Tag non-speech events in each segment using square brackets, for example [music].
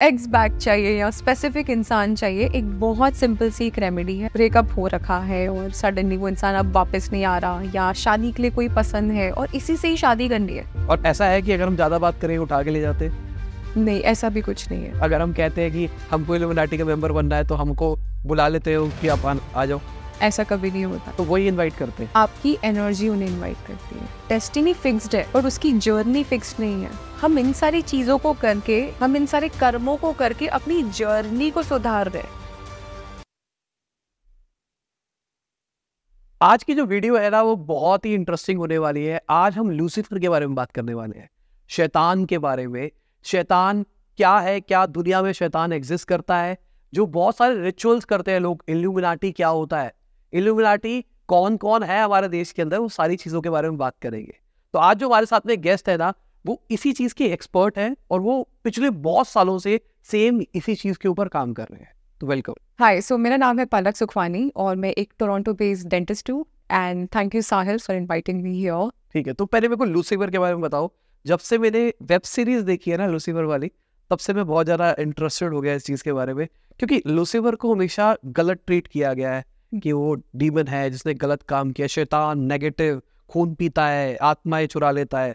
Eggs back चाहिए या specific इंसान चाहिए एक बहुत सिंपल सी एक रेमेडी है। ब्रेकअप हो रखा है और सडनली वो इंसान अब वापस नहीं आ रहा या शादी के लिए कोई पसंद है और इसी से ही शादी करनी है। और ऐसा है कि अगर हम ज़्यादा बात करें उठा के ले जाते? नहीं ऐसा भी कुछ नहीं है। अगर हम कहते हैं कि हमको इल्यूमिनाटी का मेंबर बनना है तो हमको बुला लेते हो कि आप आ जाओ। ऐसा कभी नहीं होता। तो वही इनवाइट करते हैं। आपकी एनर्जी उन्हें इनवाइट करती है। डेस्टिनी फिक्स्ड है और उसकी जर्नी फिक्स्ड नहीं है। हम इन सारी चीज़ों को करके हम इन सारे कर्मों को करके अपनी जर्नी को सुधार रहे हैं। आज की जो वीडियो है ना वो बहुत ही इंटरेस्टिंग होने वाली है। आज हम लूसीफर के बारे में बात करने वाले हैं। शैतान के बारे में। शैतान क्या है? क्या दुनिया में शैतान एग्जिस्ट करता है? जो बहुत सारे रिचुअल्स करते हैं लोग इल्यूमिनाटी क्या होता है? इल्यूमिनाटी कौन कौन है हमारे देश के अंदर वो सारी चीज़ों के बारे में बात करेंगे। तो आज जो हमारे साथ में गेस्ट है ना वो इसी चीज़ के एक्सपर्ट हैं और वो पिछले बहुत सालों से सेम इसी चीज़ के ऊपर काम कर रहे हैं। तो वेलकम हाय सो मेरा नाम है पलक सुखवानी और मैं एक टोरंटो बेस्ड डेंटिस्ट हूँ and thank you Sahil for inviting me here ठीक है तो पहले मेरे को लूसीफर के बारे में बताओ। जब से मैंने वेब सीरीज़ देखी है ना लूसीफर वाली तब से मैं बहुत ज़्यादा इंटरेस्टेड हो गया इस चीज़ के बारे में क्योंकि लूसीफर को हमेशा गलत ट्रीट किया गया है। कि वो डीमन है जिसने गलत काम किया शैतान नेगेटिव खून पीता है आत्माएँ चुरा लेता है।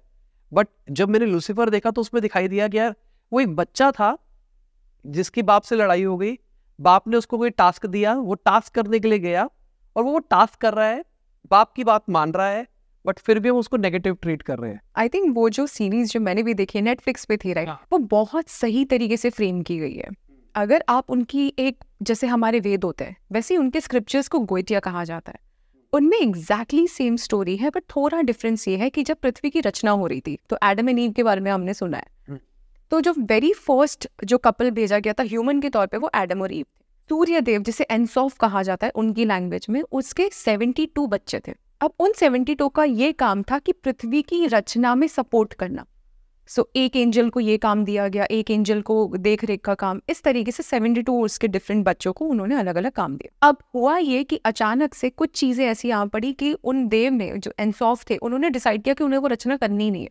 बट जब मैंने लूसीफर देखा तो उसमें दिखाई दिया कि यार वो एक बच्चा था जिसकी बाप से लड़ाई हो गई। बाप ने उसको कोई टास्क दिया वो टास्क करने के लिए गया और वो वो टास्क कर रहा है बाप की बात मान रहा है बट फिर भी हम उसको नेगेटिव ट्रीट कर रहे हैं। आई थिंक वो जो सीरीज़ जो मैंने भी देखी है नेटफ्लिक्स पे थी राइट हाँ। वो बहुत सही तरीके से फ्रेम की गई है। अगर आप उनकी एक जैसे हमारे वेद होते हैं वैसे ही उनके स्क्रिप्चर्स को गोइटिया कहा जाता है। उनमें एग्जैक्टली सेम स्टोरी है बट थोड़ा डिफरेंस ये है कि जब पृथ्वी की रचना हो रही थी तो एडम एंड ईव के बारे में हमने सुना है। हम्म। तो जो वेरी फ़र्स्ट जो कपल भेजा गया था ह्यूमन के तौर पे वो एडम और ईव थे। सूर्य देव जिसे एनसॉफ कहा जाता है उनकी लैंग्वेज में उसके 72 बच्चे थे। अब उन 72 का ये काम था कि पृथ्वी की रचना में सपोर्ट करना। सो so, एक एंजल को ये काम दिया गया एक एंजल को देख रेख का काम। इस तरीके से 72 उसके डिफरेंट बच्चों को उन्होंने अलग अलग काम दिया। अब हुआ ये कि अचानक से कुछ चीज़ें ऐसी आ पड़ी कि उन देव ने जो एनसॉफ थे उन्होंने डिसाइड किया कि उन्हें वो रचना करनी नहीं है।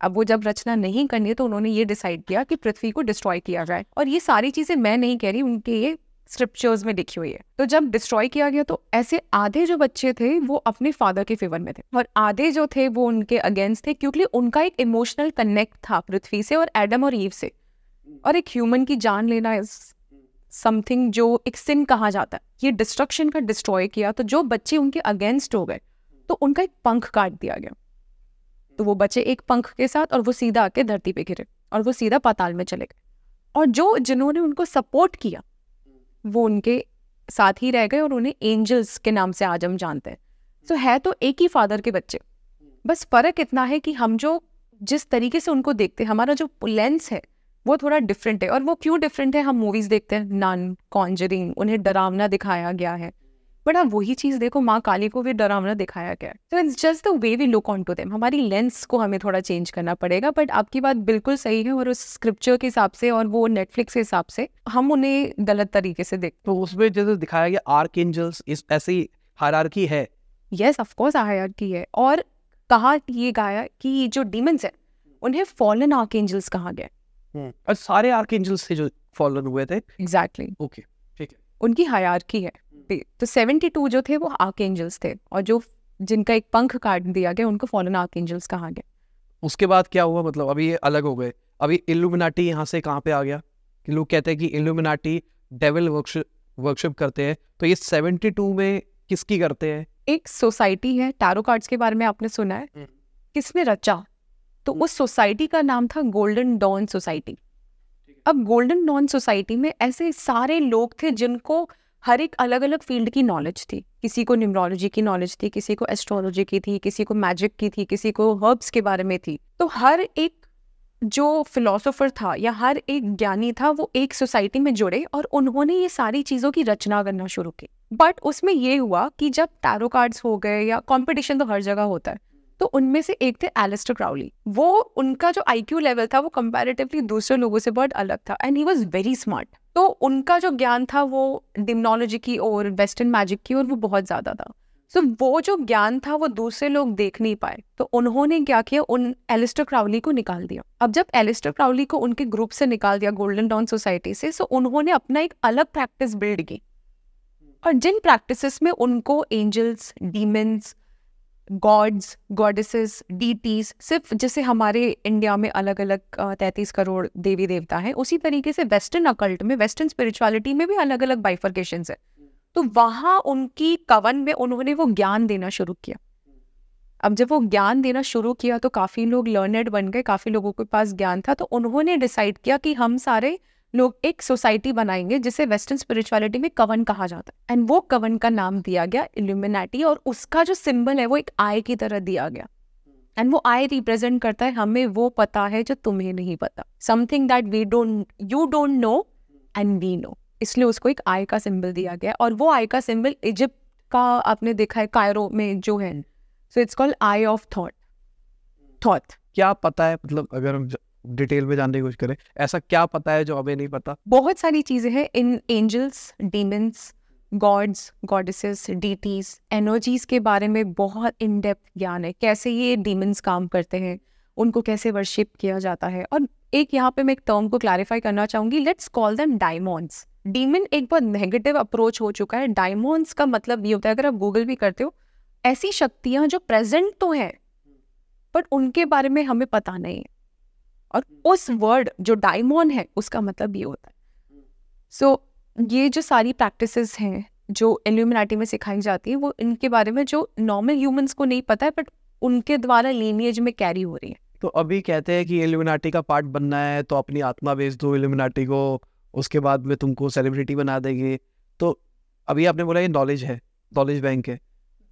अब वो जब रचना नहीं करनी है तो उन्होंने ये डिसाइड किया कि पृथ्वी को डिस्ट्रॉय किया जाए। और ये सारी चीज़ें मैं नहीं कह रही उनके ये स्क्रिप्चर्स में लिखी हुई है। तो जब डिस्ट्रॉय किया गया तो ऐसे आधे जो बच्चे थे, वो अपने फादर के फेवर में थे। और आधे जो थे, वो उनके अगेंस्ट थे, क्योंकि उनका एक इमोशनल कनेक्ट था पृथ्वी से और एडम और ईव से। और एक ह्यूमन की जान लेना इज़ समथिंग जो एक सिन कहा जाता है। ये डिस्ट्रक्शन का डिस्ट्रॉय किया तो जो बच्चे उनके अगेंस्ट हो गए तो उनका एक पंख काट दिया गया। तो वो बचे एक पंख के साथ और वो सीधा आके धरती पे गिरे और वो सीधा पाताल में चले गए। और जो जिन्होंने उनको सपोर्ट किया वो उनके साथ ही रह गए और उन्हें एंजल्स के नाम से आज हम जानते हैं। सो so, है तो एक ही फादर के बच्चे। बस फ़र्क इतना है कि हम जो जिस तरीके से उनको देखते हैं हमारा जो लेंस है वो थोड़ा डिफरेंट है और वो क्यों डिफरेंट है हम मूवीज़ देखते हैं। नन कॉन्जरिंग उन्हें डरावना दिखाया गया है। बट आप वही चीज़ देखो माँ काली को भी डरावना दिखाया गया। है तो it's just the way we look on to them हमारी लेंस को हमें थोड़ा चेंज करना पड़ेगा बट आपकी बात बिल्कुल सही है और उस स्क्रिप्चर के हिसाब से और वो नेटफ्लिक्स के हिसाब से हम उन्हें गलत तरीके से देखते तो उसमें जैसे दिखाया गया आर्क एंजल्स इस ऐसी हायरार्की है। यस ऑफकोर्स हायर की है। और कहा ये गाया कि जो डीमंस है उन्हें फॉलन आर्क एंजल्स कहा गया। और सारे आर्क एंजल्स थे जो फॉलन हुए थे। एग्जैक्टली ओके ठीक है। उनकी हायरार्की है। तो 72 जो थे वो आर्क एंजल्स थे और जो जिनका एक पंख काट दिया गया उनको फॉलन आर्क एंजल्स कहा गया। उसके बाद क्या हुआ? मतलब अभी ये अलग हो गए। अभी इल्यूमिनाटी यहाँ से कहाँ पे आ गया? कि लोग कहते हैं कि इल्यूमिनाटी डेविल वर्कशिप करते हैं। तो ये 72 में किसकी करते हैं? एक सोसाइटी है टैरो कार्ड्स के बारे में आपने सुना है। हम्म। किसने रचा? तो उस सोसाइटी का नाम था गोल्डन डॉन सोसाइटी अब गोल्डन डॉन सोसाइटी में ऐसे सारे लोग थे जिनको हर एक अलग अलग फ़ील्ड की नॉलेज थी। किसी को न्यूमरोलॉजी की नॉलेज थी, किसी को एस्ट्रोलॉजी की थी, किसी को मैजिक की थी, किसी को हर्ब्स के बारे में थी। तो हर एक जो फिलोसोफर था या हर एक ज्ञानी था, वो एक सोसाइटी में जुड़े और उन्होंने ये सारी चीज़ों की रचना करना शुरू की। बट उसमें ये हुआ कि जब टैरो कार्ड्स हो गए या कंपटीशन तो हर जगह होता है तो उनमें से एक थे एलिस्टर क्राउली वो उनका जो आईक्यू लेवल था वो कंपैरेटिवली दूसरे लोगों से बहुत अलग था and he was very smart तो उनका जो ज्ञान था वो डिमनोलॉजी की और वेस्टर्न मैजिक की और वो बहुत ज़्यादा था। सो so, वो जो ज्ञान था वो दूसरे लोग देख नहीं पाए। तो उन्होंने क्या किया? उन एलिस्टर क्राउली को निकाल दिया। अब जब एलिस्टर क्राउली को उनके ग्रुप से निकाल दिया गोल्डन डॉन सोसाइटी से सो उन्होंने अपना एक अलग प्रैक्टिस बिल्ड की। और जिन प्रैक्टिसेस में उनको angels demons gods goddesses deities सिर्फ़ जैसे हमारे इंडिया में अलग अलग तैतीस करोड़ देवी देवता हैं, उसी तरीके से वेस्टर्न अकल्ट में वेस्टर्न स्पिरिचुअलिटी में भी अलग अलग बाइफर्केशन है। तो वहाँ उनकी कवन में उन्होंने वो ज्ञान देना शुरू किया। अब जब वो ज्ञान देना शुरू किया तो काफ़ी लोग लर्नड बन गए, काफ़ी लोगों के पास ज्ञान था तो उन्होंने डिसाइड किया कि हम सारे लोग एक सोसाइटी बनाएँगे जिसे वेस्टर्न स्पिरिचुअलिटी में कवन कहा जाता है। एंड वो कवन का नाम दिया गया इल्यूमिनेटी और उसका जो सिंबल है वो एक आय की तरह दिया गया। एंड वो आई रिप्रेजेंट करता है, हमें वो पता है जो तुम्हें नहीं पता। Something that we don't you don't know and we know इसलिए उसको एक आई का सिंबल दिया गया। और वो आई का सिंबल इजिप्ट का आपने देखा है कायरो में जो है। So it's called eye of thought thought क्या पता है मतलब अगर हम डिटेल में जानने की कोशिश करें। ऐसा क्या पता है जो हमें नहीं पता? बहुत सारी चीज़ें हैं इन angels demons gods goddesses deities energies के बारे में बहुत इन डेप्थ ज्ञान है। कैसे ये डीमंस काम करते हैं, उनको कैसे वर्शिप किया जाता है? और एक यहाँ पे मैं एक टर्म को क्लैरिफाई करना चाहूँगी let's call them diamonds demon एक बहुत नेगेटिव अप्रोच हो चुका है। डायमंड्स का मतलब ये होता है, अगर आप गूगल भी करते हो, ऐसी शक्तियाँ जो प्रेजेंट तो हैं बट उनके बारे में हमें पता नहीं है। और उस वर्ड जो डायमोन है उसका मतलब ये होता है। सो so, ये जो सारी प्रैक्टिसेस हैं जो एल्यूमिनाटी में सिखाई जाती है वो इनके बारे में जो नॉर्मल ह्यूमंस को नहीं पता है बट उनके द्वारा लीनिएज में कैरी हो रही है। तो अभी कहते हैं कि एल्यूमिनाटी का पार्ट बनना है तो अपनी आत्मा बेच दो एल्यूमिनाटी को उसके बाद में तुमको सेलिब्रिटी बना देंगे। तो अभी आपने बोला ये नॉलेज है नॉलेज बैंक है।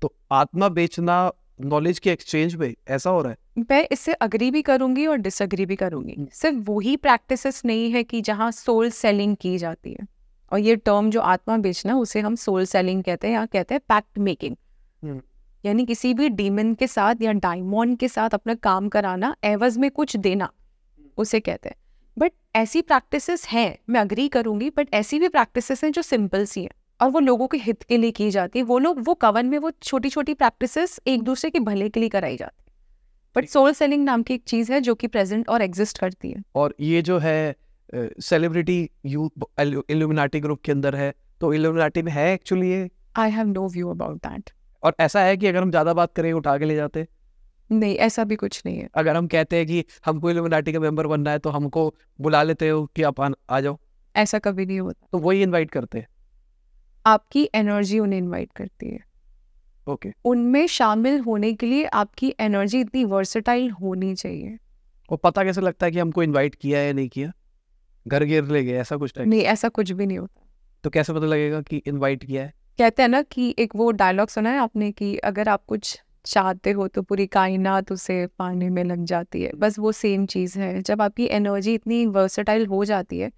तो आत्मा बेचना नॉलेज के एक्सचेंज में ऐसा हो रहा है मैं इससे अग्री भी करूँगी और डिसअग्री भी करूँगी हम्म। सिर्फ़ वही प्रैक्टिसेस नहीं है कि जहाँ सोल सेलिंग की जाती है और ये टर्म जो आत्मा बेचना उसे हम सोल सेलिंग कहते हैं या कहते हैं पैक्ट मेकिंग हम्म। यानी किसी भी डीमन के साथ या डायमंड के साथ अपना काम कराना एवज में कुछ देना। उसे कहते हैं बट ऐसी प्रैक्टिसेस हैं मैं अग्री करूँगी बट ऐसी भी प्रैक्टिसेस हैं जो सिंपल सी हैं और वो लोगों के हित के लिए की जाती है। वो लोग वो कवन में वो छोटी छोटी प्रैक्टिसेस एक दूसरे के भले के लिए कराई जाती है। बट सोल सेलिंग नाम की एक चीज़ है जो कि प्रेजेंट और एग्जिस्ट करती है। और ये जो है सेलिब्रिटी यूथ इल्यूमिनाटी ग्रुप के अंदर है तो इल्यूमिनाटी में है एक्चुअली ये? I have no view about that और ऐसा है कि अगर हम ज़्यादा बात करें उठा के ले जाते? नहीं ऐसा भी कुछ नहीं है। अगर हम कहते हैं कि हमको इल्यूमिनाटी का मेंबर बनना है तो हमको बुला लेते हो कि आप आ जाओ। ऐसा कभी नहीं होता। तो वही इनवाइट करते हैं। आपकी एनर्जी उन्हें इनवाइट करती है। Okay okay. उनमें शामिल होने के लिए आपकी एनर्जी इतनी वर्सेटाइल होनी चाहिए। और पता कैसे लगता है कि हमको इनवाइट किया है या नहीं किया? घर गिर ले गए ऐसा कुछ नहीं ऐसा कुछ भी नहीं होता। तो कैसे पता लगेगा कि इनवाइट किया है? कहते हैं ना कि एक वो डायलॉग सुना है आपने कि अगर आप कुछ चाहते हो तो पूरी कायनात उसे पाने में लग जाती है। बस वो सेम चीज़ है। जब आपकी एनर्जी इतनी वर्सेटाइल हो जाती है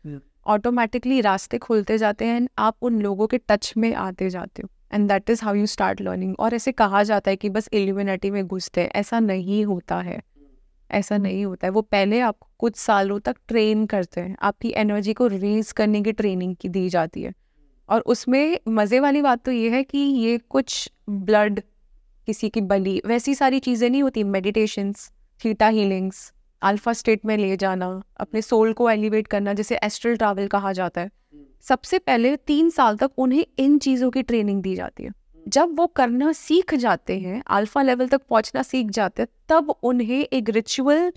ऑटोमेटिकली रास्ते खुलते जाते हैं आप उन लोगों के टच में आते जाते हो। And that is how you start learning और ऐसे कहा जाता है कि बस इल्यूमिनिटी में घुसते हैं। ऐसा नहीं होता है। ऐसा नहीं होता है। वो पहले आपको कुछ सालों तक ट्रेन करते हैं। आपकी एनर्जी को रेज करने की ट्रेनिंग की दी जाती है। और उसमें मज़े वाली बात तो ये है कि ये कुछ ब्लड किसी की बली, वैसी सारी चीज़ें नहीं होती। Meditations theta healings alpha state में ले जाना, अपने सोल को एलिवेट करना, जिसे एस्ट्रल ट्रैवल कहा जाता है। सबसे पहले तीन साल तक उन्हें इन चीज़ों की ट्रेनिंग दी जाती है। जब वो करना सीख जाते हैं अल्फ़ा लेवल तक पहुँचना सीख जाते हैं, तब उन्हें एक रिचुअल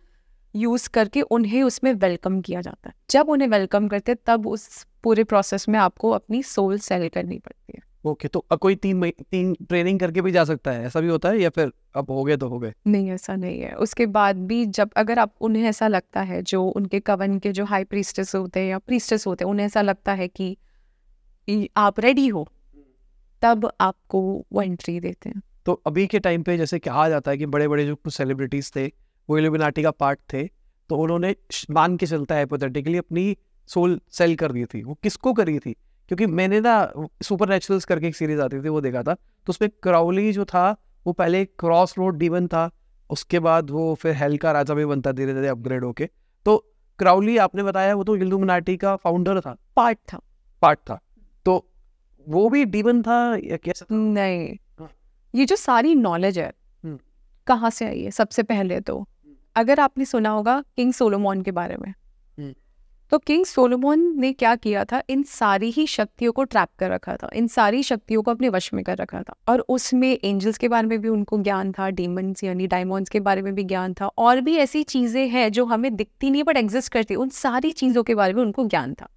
यूज़ करके उन्हें उसमें वेलकम किया जाता है। जब उन्हें वेलकम करते हैं, तब उस पूरे प्रोसेस में आपको अपनी सोल सेल करनी पड़ती है। ओके तो कोई तीन तीन ट्रेनिंग करके भी जा सकता है? ऐसा भी होता है या फिर अब हो गए तो हो गए? नहीं ऐसा नहीं है। उसके बाद भी जब अगर आप उन्हें ऐसा लगता है जो उनके कवन के जो हाई प्रीस्टेस होते हैं या प्रीस्टेस होते हैं उन्हें ऐसा लगता है कि आप रेडी हो? तब आपको वो एंट्री देते हैं। तो अभी के टाइम पे जैसे कहा जाता है कि बड़े बड़े जो कुछ सेलिब्रिटीज थे वो इल्यूमिनाटी का पार्ट थे तो उन्होंने मान के चलता है हिपोथेटिकली अपनी सोल सेल कर दी थी। वो किसको करी थी? क्योंकि मैंने ना सुपर नेचुरल्स करके एक सीरीज़ आती थी वो देखा था। तो उसमें क्राउली जो था वो पहले क्रॉस रोड डीवन था उसके बाद वो फिर हेल का राजा भी बनता धीरे धीरे अपग्रेड होके। तो क्राउली आपने बताया वो तो इल्यूमिनाटी का फाउंडर था। पार्ट था। पार्ट था। तो वो भी डीवन था या कैसा नहीं। ये जो सारी नॉलेज है हम्म। कहाँ से आई है सबसे पहले तो? अगर आपने सुना होगा किंग सोलोमोन के बारे में। हम्म। तो किंग सोलोमोन ने क्या किया था? इन सारी ही शक्तियों को ट्रैप कर रखा था। इन सारी शक्तियों को अपने वश में कर रखा था। और उसमें एंजल्स के बारे में भी उनको ज्ञान था डीमंस यानी डायमंड्स के बारे में भी ज्ञान था। और भी ऐसी चीज़ें हैं जो हमें दिखती नहीं बट एग्जिस्ट करती उन सारी चीज़ों के बारे में उनको ज्ञान था।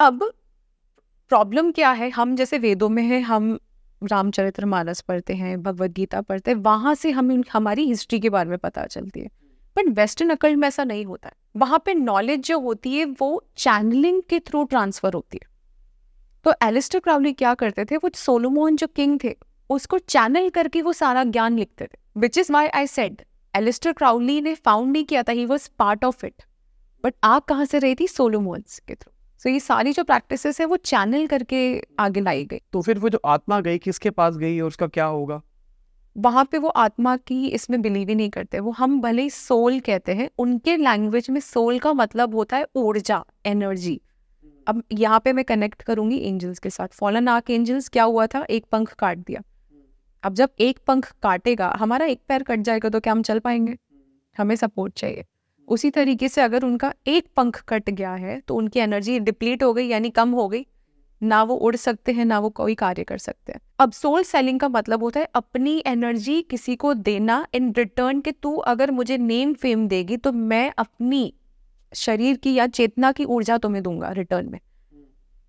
अब प्रॉब्लम क्या है? हम जैसे वेदों में है, हम रामचरित्र मानस पढ़ते हैं, भगवत गीता पढ़ते हैं, वहाँ से हमें हमारी हिस्ट्री के बारे में पता चलती है। बट वेस्टर्न अकल्ट में ऐसा नहीं होता है। वहाँ पे नॉलेज जो होती है, वो चैनलिंग के थ्रू ट्रांसफ़र होती है। तो एलिस्टर क्राउली क्या करते थे? वो सोलोमोन जो किंग थे, उसको चैनल करके वो सारा ज्ञान लिखते थे। Which is why I said Aleister Crowley ने फाउंड नहीं किया था he was part of it but आग कहाँ से रही थी? सोलोमोन्स के थ्रू सो ये सारी जो प्रैक्टिसेस है, वो चैनल करके आगे लाई गई। तो फिर वो जो आत्मा गई, किसके पास गई और उसका क्या होगा? वहाँ पे वो आत्मा की इसमें बिलीव ही नहीं करते। वो हम भले ही सोल कहते हैं, उनके लैंग्वेज में सोल का मतलब होता है ऊर्जा एनर्जी अब यहाँ पे मैं कनेक्ट करूँगी एंजल्स के साथ। फॉलन आर्क एंजल्स क्या हुआ था? एक पंख काट दिया। अब जब एक पंख काटेगा, हमारा एक पैर कट जाएगा तो क्या हम चल पाएँगे? हमें सपोर्ट चाहिए। उसी तरीके से अगर उनका एक पंख कट गया है तो उनकी एनर्जी डिप्लीट हो गई, यानी कम हो गई। ना वो उड़ सकते हैं, ना वो कोई कार्य कर सकते हैं। अब सोल सेलिंग का मतलब होता है अपनी एनर्जी किसी को देना इन रिटर्न के तू अगर मुझे नेम फेम देगी तो मैं अपनी शरीर की या चेतना की ऊर्जा तुम्हें दूँगा रिटर्न में।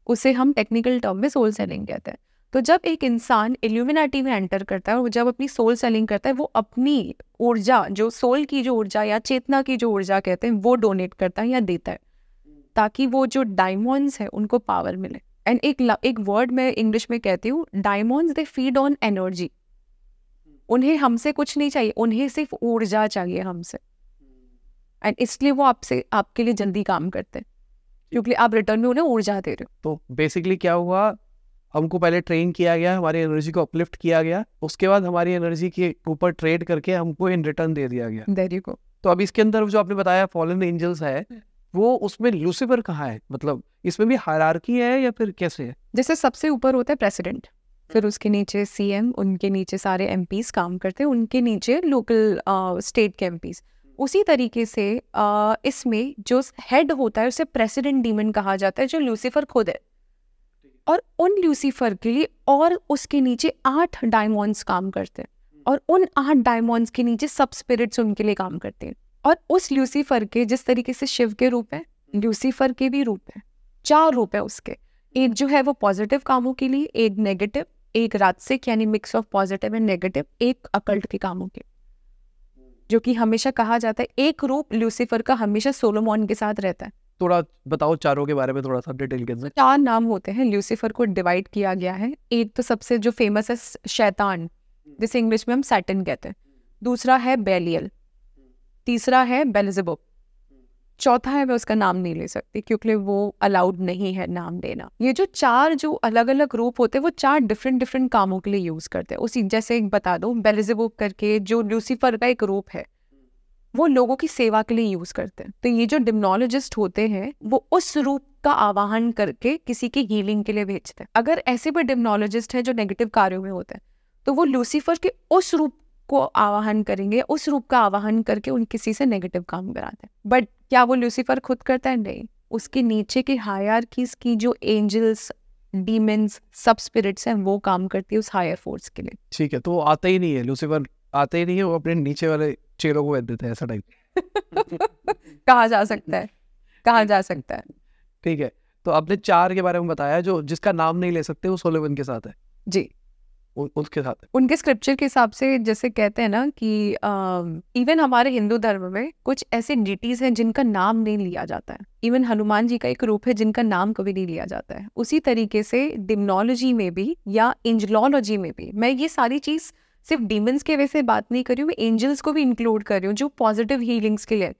उसे हम टेक्निकल टर्म में सोल सेलिंग कहते हैं। तो जब एक इंसान इल्यूमिनाटी में एंटर करता है और जब अपनी सोल सेलिंग करता है, वो अपनी ऊर्जा, जो सोल की जो ऊर्जा या चेतना की जो ऊर्जा कहते हैं, वो डोनेट करता है या देता है, ताकि वो जो डायमंड्स है, उनको पावर मिले। एंड एक एक वर्ड मैं इंग्लिश में कहती हूँ diamonds they feed on energy उन्हें हमसे कुछ नहीं चाहिए उन्हें सिर्फ़ ऊर्जा चाहिए हमसे। एंड इसलिए वो आपसे आपके लिए जल्दी काम करते हैं। क्योंकि आप रिटर्न में उन्हें ऊर्जा दे रहे हो। तो बेसिकली क्या हुआ? हमको पहले ट्रेन किया गया हमारी एनर्जी को अपलिफ्ट किया गया। उसके बाद हमारी एनर्जी के ऊपर ट्रेड करके हमको इन रिटर्न दे दिया गया। तो अब इसके अंदर जो आपने बताया फॉलन एंजल्स है वो उसमें लूसीफर कहाँ है? मतलब इसमें भी हायरार्की है या फिर कैसे है? जैसे सबसे ऊपर होता है प्रेसिडेंट फिर उसके नीचे सीएम उनके नीचे सारे एमपीस काम करते हैं उनके नीचे लोकल स्टेट के एमपीस उसी तरीके से अ, इसमें जो हेड होता है उसे प्रेसिडेंट डीमन कहा जाता है जो लूसीफर खुद है। और उन लूसीफर के लिए और उसके नीचे आठ डायमंड्स काम करते हैं। और उन आठ डायमंड्स के नीचे सब स्पिरिट्स उनके लिए काम करते हैं। और उस लूसीफर के जिस तरीके से शिव के रूप है ल्यूसीफर के भी रूप है। चार रूप है उसके। एक जो है वो पॉजिटिव कामों के लिए एक नेगेटिव एक राजसिक यानी mix of positive and negative एक अकल्ट के कामों के। जो कि हमेशा कहा जाता है एक रूप लूसीफर का हमेशा सोलोमोन के साथ रहता है। थोड़ा बताओ चारों के बारे में थोड़ा सा डिटेल के चार नाम होते हैं लूसीफर को डिवाइड किया गया है। एक तो सबसे जो फ़ेमस है शैतान जिसे इंग्लिश में हम सैटन कहते हैं। दूसरा है बेलियल तीसरा है बेलजेबुक चौथा है, मैं उसका नाम नहीं ले सकती क्योंकि वो अलाउड नहीं है नाम लेना ये जो चार जो अलग अलग रूप होते हैं, वो चार डिफरेंट डिफरेंट कामों के लिए यूज़ करते हैं। उसी, जैसे एक बता दो बेलजेबुक करके जो लूसीफर का एक रूप है, वो लोगों की सेवा के लिए यूज़ करते हैं। तो ये जो डिमनोलॉजिस्ट होते हैं, वो उस रूप का आवाहन करके किसी की हीलिंग के लिए भेजते हैं। अगर ऐसे भी डिमनोलॉजिस्ट हैं जो नेगेटिव कार्यों में होते हैं तो वो लूसीफर के उस रूप को आवाहन करेंगे उस रूप का आवाहन करके उन किसी से नेगेटिव काम कराते हैं। बट क्या वो लूसीफर खुद करता है? नहीं। उसके नीचे के हायर की जो एंजल्स डीमंस सब स्पिरिट्स हैं वो काम करती है उस हायर फोर्स के लिए। ठीक है तो वो आता ही नहीं है। लूसीफर आते ही नहीं है वो अपने नीचे वाले चेलों को भेज देते हैं ऐसा टाइप [laughs] कहा जा सकता है। कहा जा सकता है। ठीक है तो आपने चार के बारे में बताया जो जिसका नाम नहीं ले सकते वो सोलेवन के साथ है। जी। उ- उसके साथ। उनके स्क्रिप्चर के हिसाब से जैसे कहते हैं ना कि इवन हमारे हिंदू धर्म में कुछ ऐसे डिटीज हैं जिनका नाम नहीं लिया जाता है। इवन हनुमान जी का एक रूप है जिनका नाम कभी नहीं लिया जाता है। उसी तरीके से डिमनोलॉजी में भी या एंजलॉलॉजी में भी, मैं ये सारी चीज़ सिर्फ़ डीमंस के वैसे बात नहीं कर रही हूँ, मैं एंजल्स को भी इंक्लूड कर रही हूँ जो पॉजिटिव हीलिंग्स के लिए।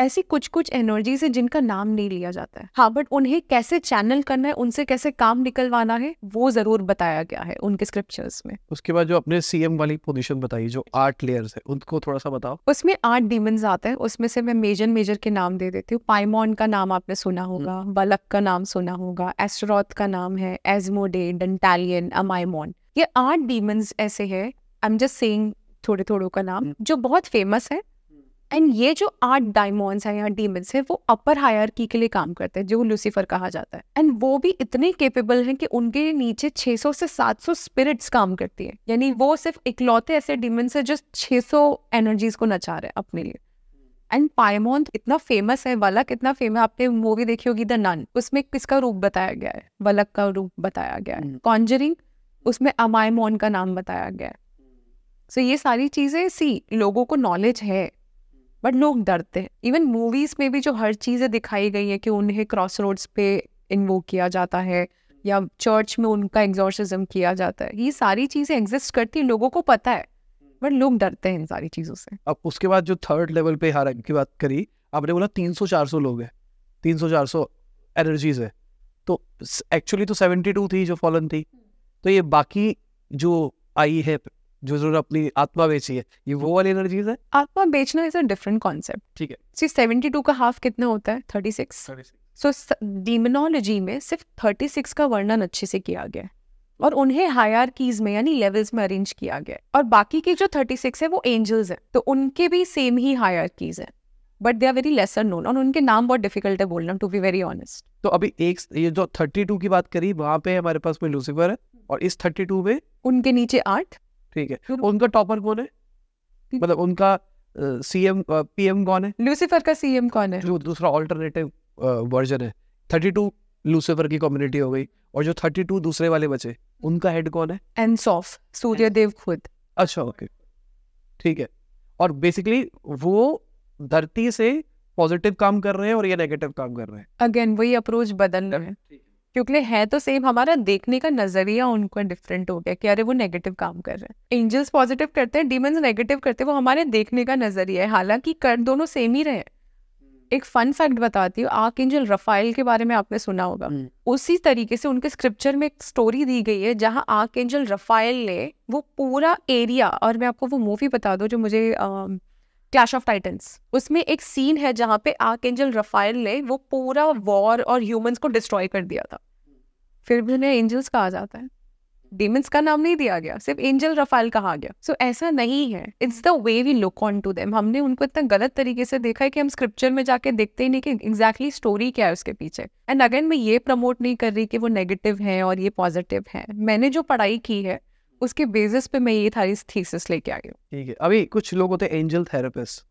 ऐसी कुछ कुछ एनर्जीज है जिनका नाम नहीं लिया जाता है। हाँ बट उन्हें कैसे चैनल करना है उनसे कैसे काम निकलवाना है वो ज़रूर बताया गया है उनके स्क्रिप्चर्स में। उसके बाद जो अपने सीएम वाली पोजीशन बताई जो आठ लेयर्स है उनको थोड़ा सा बताओ। उसमें आठ डीमंस आते हैं उसमें से मैं मेजर मेजर के नाम दे देती हूँ। पाइमोन का नाम आपने सुना होगा बलक का नाम सुना होगा एस्ट्रोथ का नाम है एजमोडे डेंटालियन अमाइमोन ये आठ डीमंस ऐसे है आई एम जस्ट सेइंग थोड़े थोड़ों का नाम हम्म। जो बहुत फ़ेमस है एंड ये जो आठ डायमंड्स हैं या डीमंस हैं वो अपर हायरकी के लिए काम करते हैं जो लूसीफर कहा जाता है। एंड वो भी इतने केपेबल हैं कि उनके नीचे 600 से 700 स्पिरिट्स काम करती है। यानी वो सिर्फ़ इकलौते ऐसे डीमंस है जो 600 एनर्जीज को नचा रहे हैं अपने लिए। एंड पायमोन इतना फ़ेमस है वलक इतना फ़ेमस आपने मूवी देखी होगी द नन उसमें किसका रूप बताया गया है? वलक का रूप बताया गया है। हम्म। कॉन्जरिंग उसमें अमायमोन का नाम बताया गया है। सो ये सारी चीज़ें सी लोगों को नॉलेज है। बट लोग डरते हैं। इवन मूवीज़ में भी जो हर चीज़ें दिखाई गई है कि उन्हें क्रॉस रोड्स पे इन्वोक किया जाता है या चर्च में उनका एग्जॉर्सिज्म किया जाता है। ये सारी चीज़ें एग्जिस्ट करती हैं, लोगों को पता है। बट लोग डरते हैं इन सारी चीज़ों से। अब उसके बाद जो थर्ड लेवल पे हार की बात करी, आपने बोला 300-400 लोग हैं। 300-400 एनर्जीज है। तो एक्चुअली तो 72 थी जो फॉलन थी। तो ये बाकी जो आई है जो जो अपनी आत्मा बेची है ये वो वाली एनर्जीज है? आत्मा बेचना इज़ अ डिफरेंट कॉन्सेप्ट ठीक है। सी सेवेंटी टू का हाफ़ कितना होता है? थर्टी सिक्स सो डीमोनोलॉजी में सिर्फ़ थर्टी सिक्स का वर्णन अच्छे से किया गया है और उन्हें हायर कीज में यानी लेवल्स में अरेंज किया गया है। और बाकी के जो थर्टी सिक्स है वो एंजल्स है। तो उनके भी सेम ही हायर कीज है। But they are very lesser known और उनके नाम बहुत डिफ़िकल्ट है बोलना टू बी वेरी ऑनेस्ट तो अभी एक ये जो 32 की बात करी वहाँ पे हमारे पास में लूसीफर है? और इस 32 में उनके नीचे आठ ठीक है। उनका टॉपर कौन है? मतलब उनका सीएम पीएम कौन है? लूसीफर का सीएम कौन है? जो दूसरा ऑल्टरनेटिव वर्जन है। 32 लूसीफर की कम्युनिटी हो गई और जो 32 दूसरे वाले बचे उनका हेड कौन है? एनसॉफ सूर्यदेव खुद। अच्छा ओके ठीक है। और बेसिकली वो धरती से पॉजिटिव काम कर रहे हैं और ये नेगेटिव काम कर रहे हैं। अगेन वही अप्रोच बदल रहे हैं। क्योंकि है तो सेम हमारा देखने का नज़रिया उनका डिफरेंट हो गया कि अरे वो नेगेटिव काम कर रहे हैं। एंजल्स पॉजिटिव करते हैं डीमंस नेगेटिव करते हैं वो हमारे देखने का नज़रिया है। हालाँकि कर दोनों सेम ही रहे एक फन फैक्ट बताती हूँ आर्क एंजल रफाइल के बारे में आपने सुना होगा। हम्म। उसी तरीके से उनके स्क्रिप्चर में एक स्टोरी दी गई है जहाँ आर्क एंजल रफाइल ने वो पूरा एरिया और मैं आपको वो मूवी बता दूँ जो मुझे क्लैश ऑफ़ टाइटन्स उसमें एक सीन है जहाँ पे आर्क एंजल रफाइल ने वो पूरा वॉर और ह्यूमंस को डिस्ट्रॉय कर दिया था। फिर भी उन्हें एंजल्स कहा जाता है। डीमंस का नाम नहीं दिया गया सिर्फ़ एंजल रफाइल कहा गया। सो so, ऐसा नहीं है। It's the way we look on to them हमने उनको इतना गलत तरीके से देखा है कि हम स्क्रिप्चर में जाके देखते ही नहीं कि एग्जैक्टली exactly स्टोरी क्या है उसके पीछे। एंड अगेन मैं ये प्रमोट नहीं कर रही कि वो नेगेटिव है और ये पॉजिटिव है। मैंने जो पढ़ाई की है उसके बेसिस पे मैं ये सारी थीसिस लेके आई हूँ। ठीक है। अभी कुछ लोग होते हैं एंजल थेरेपिस्ट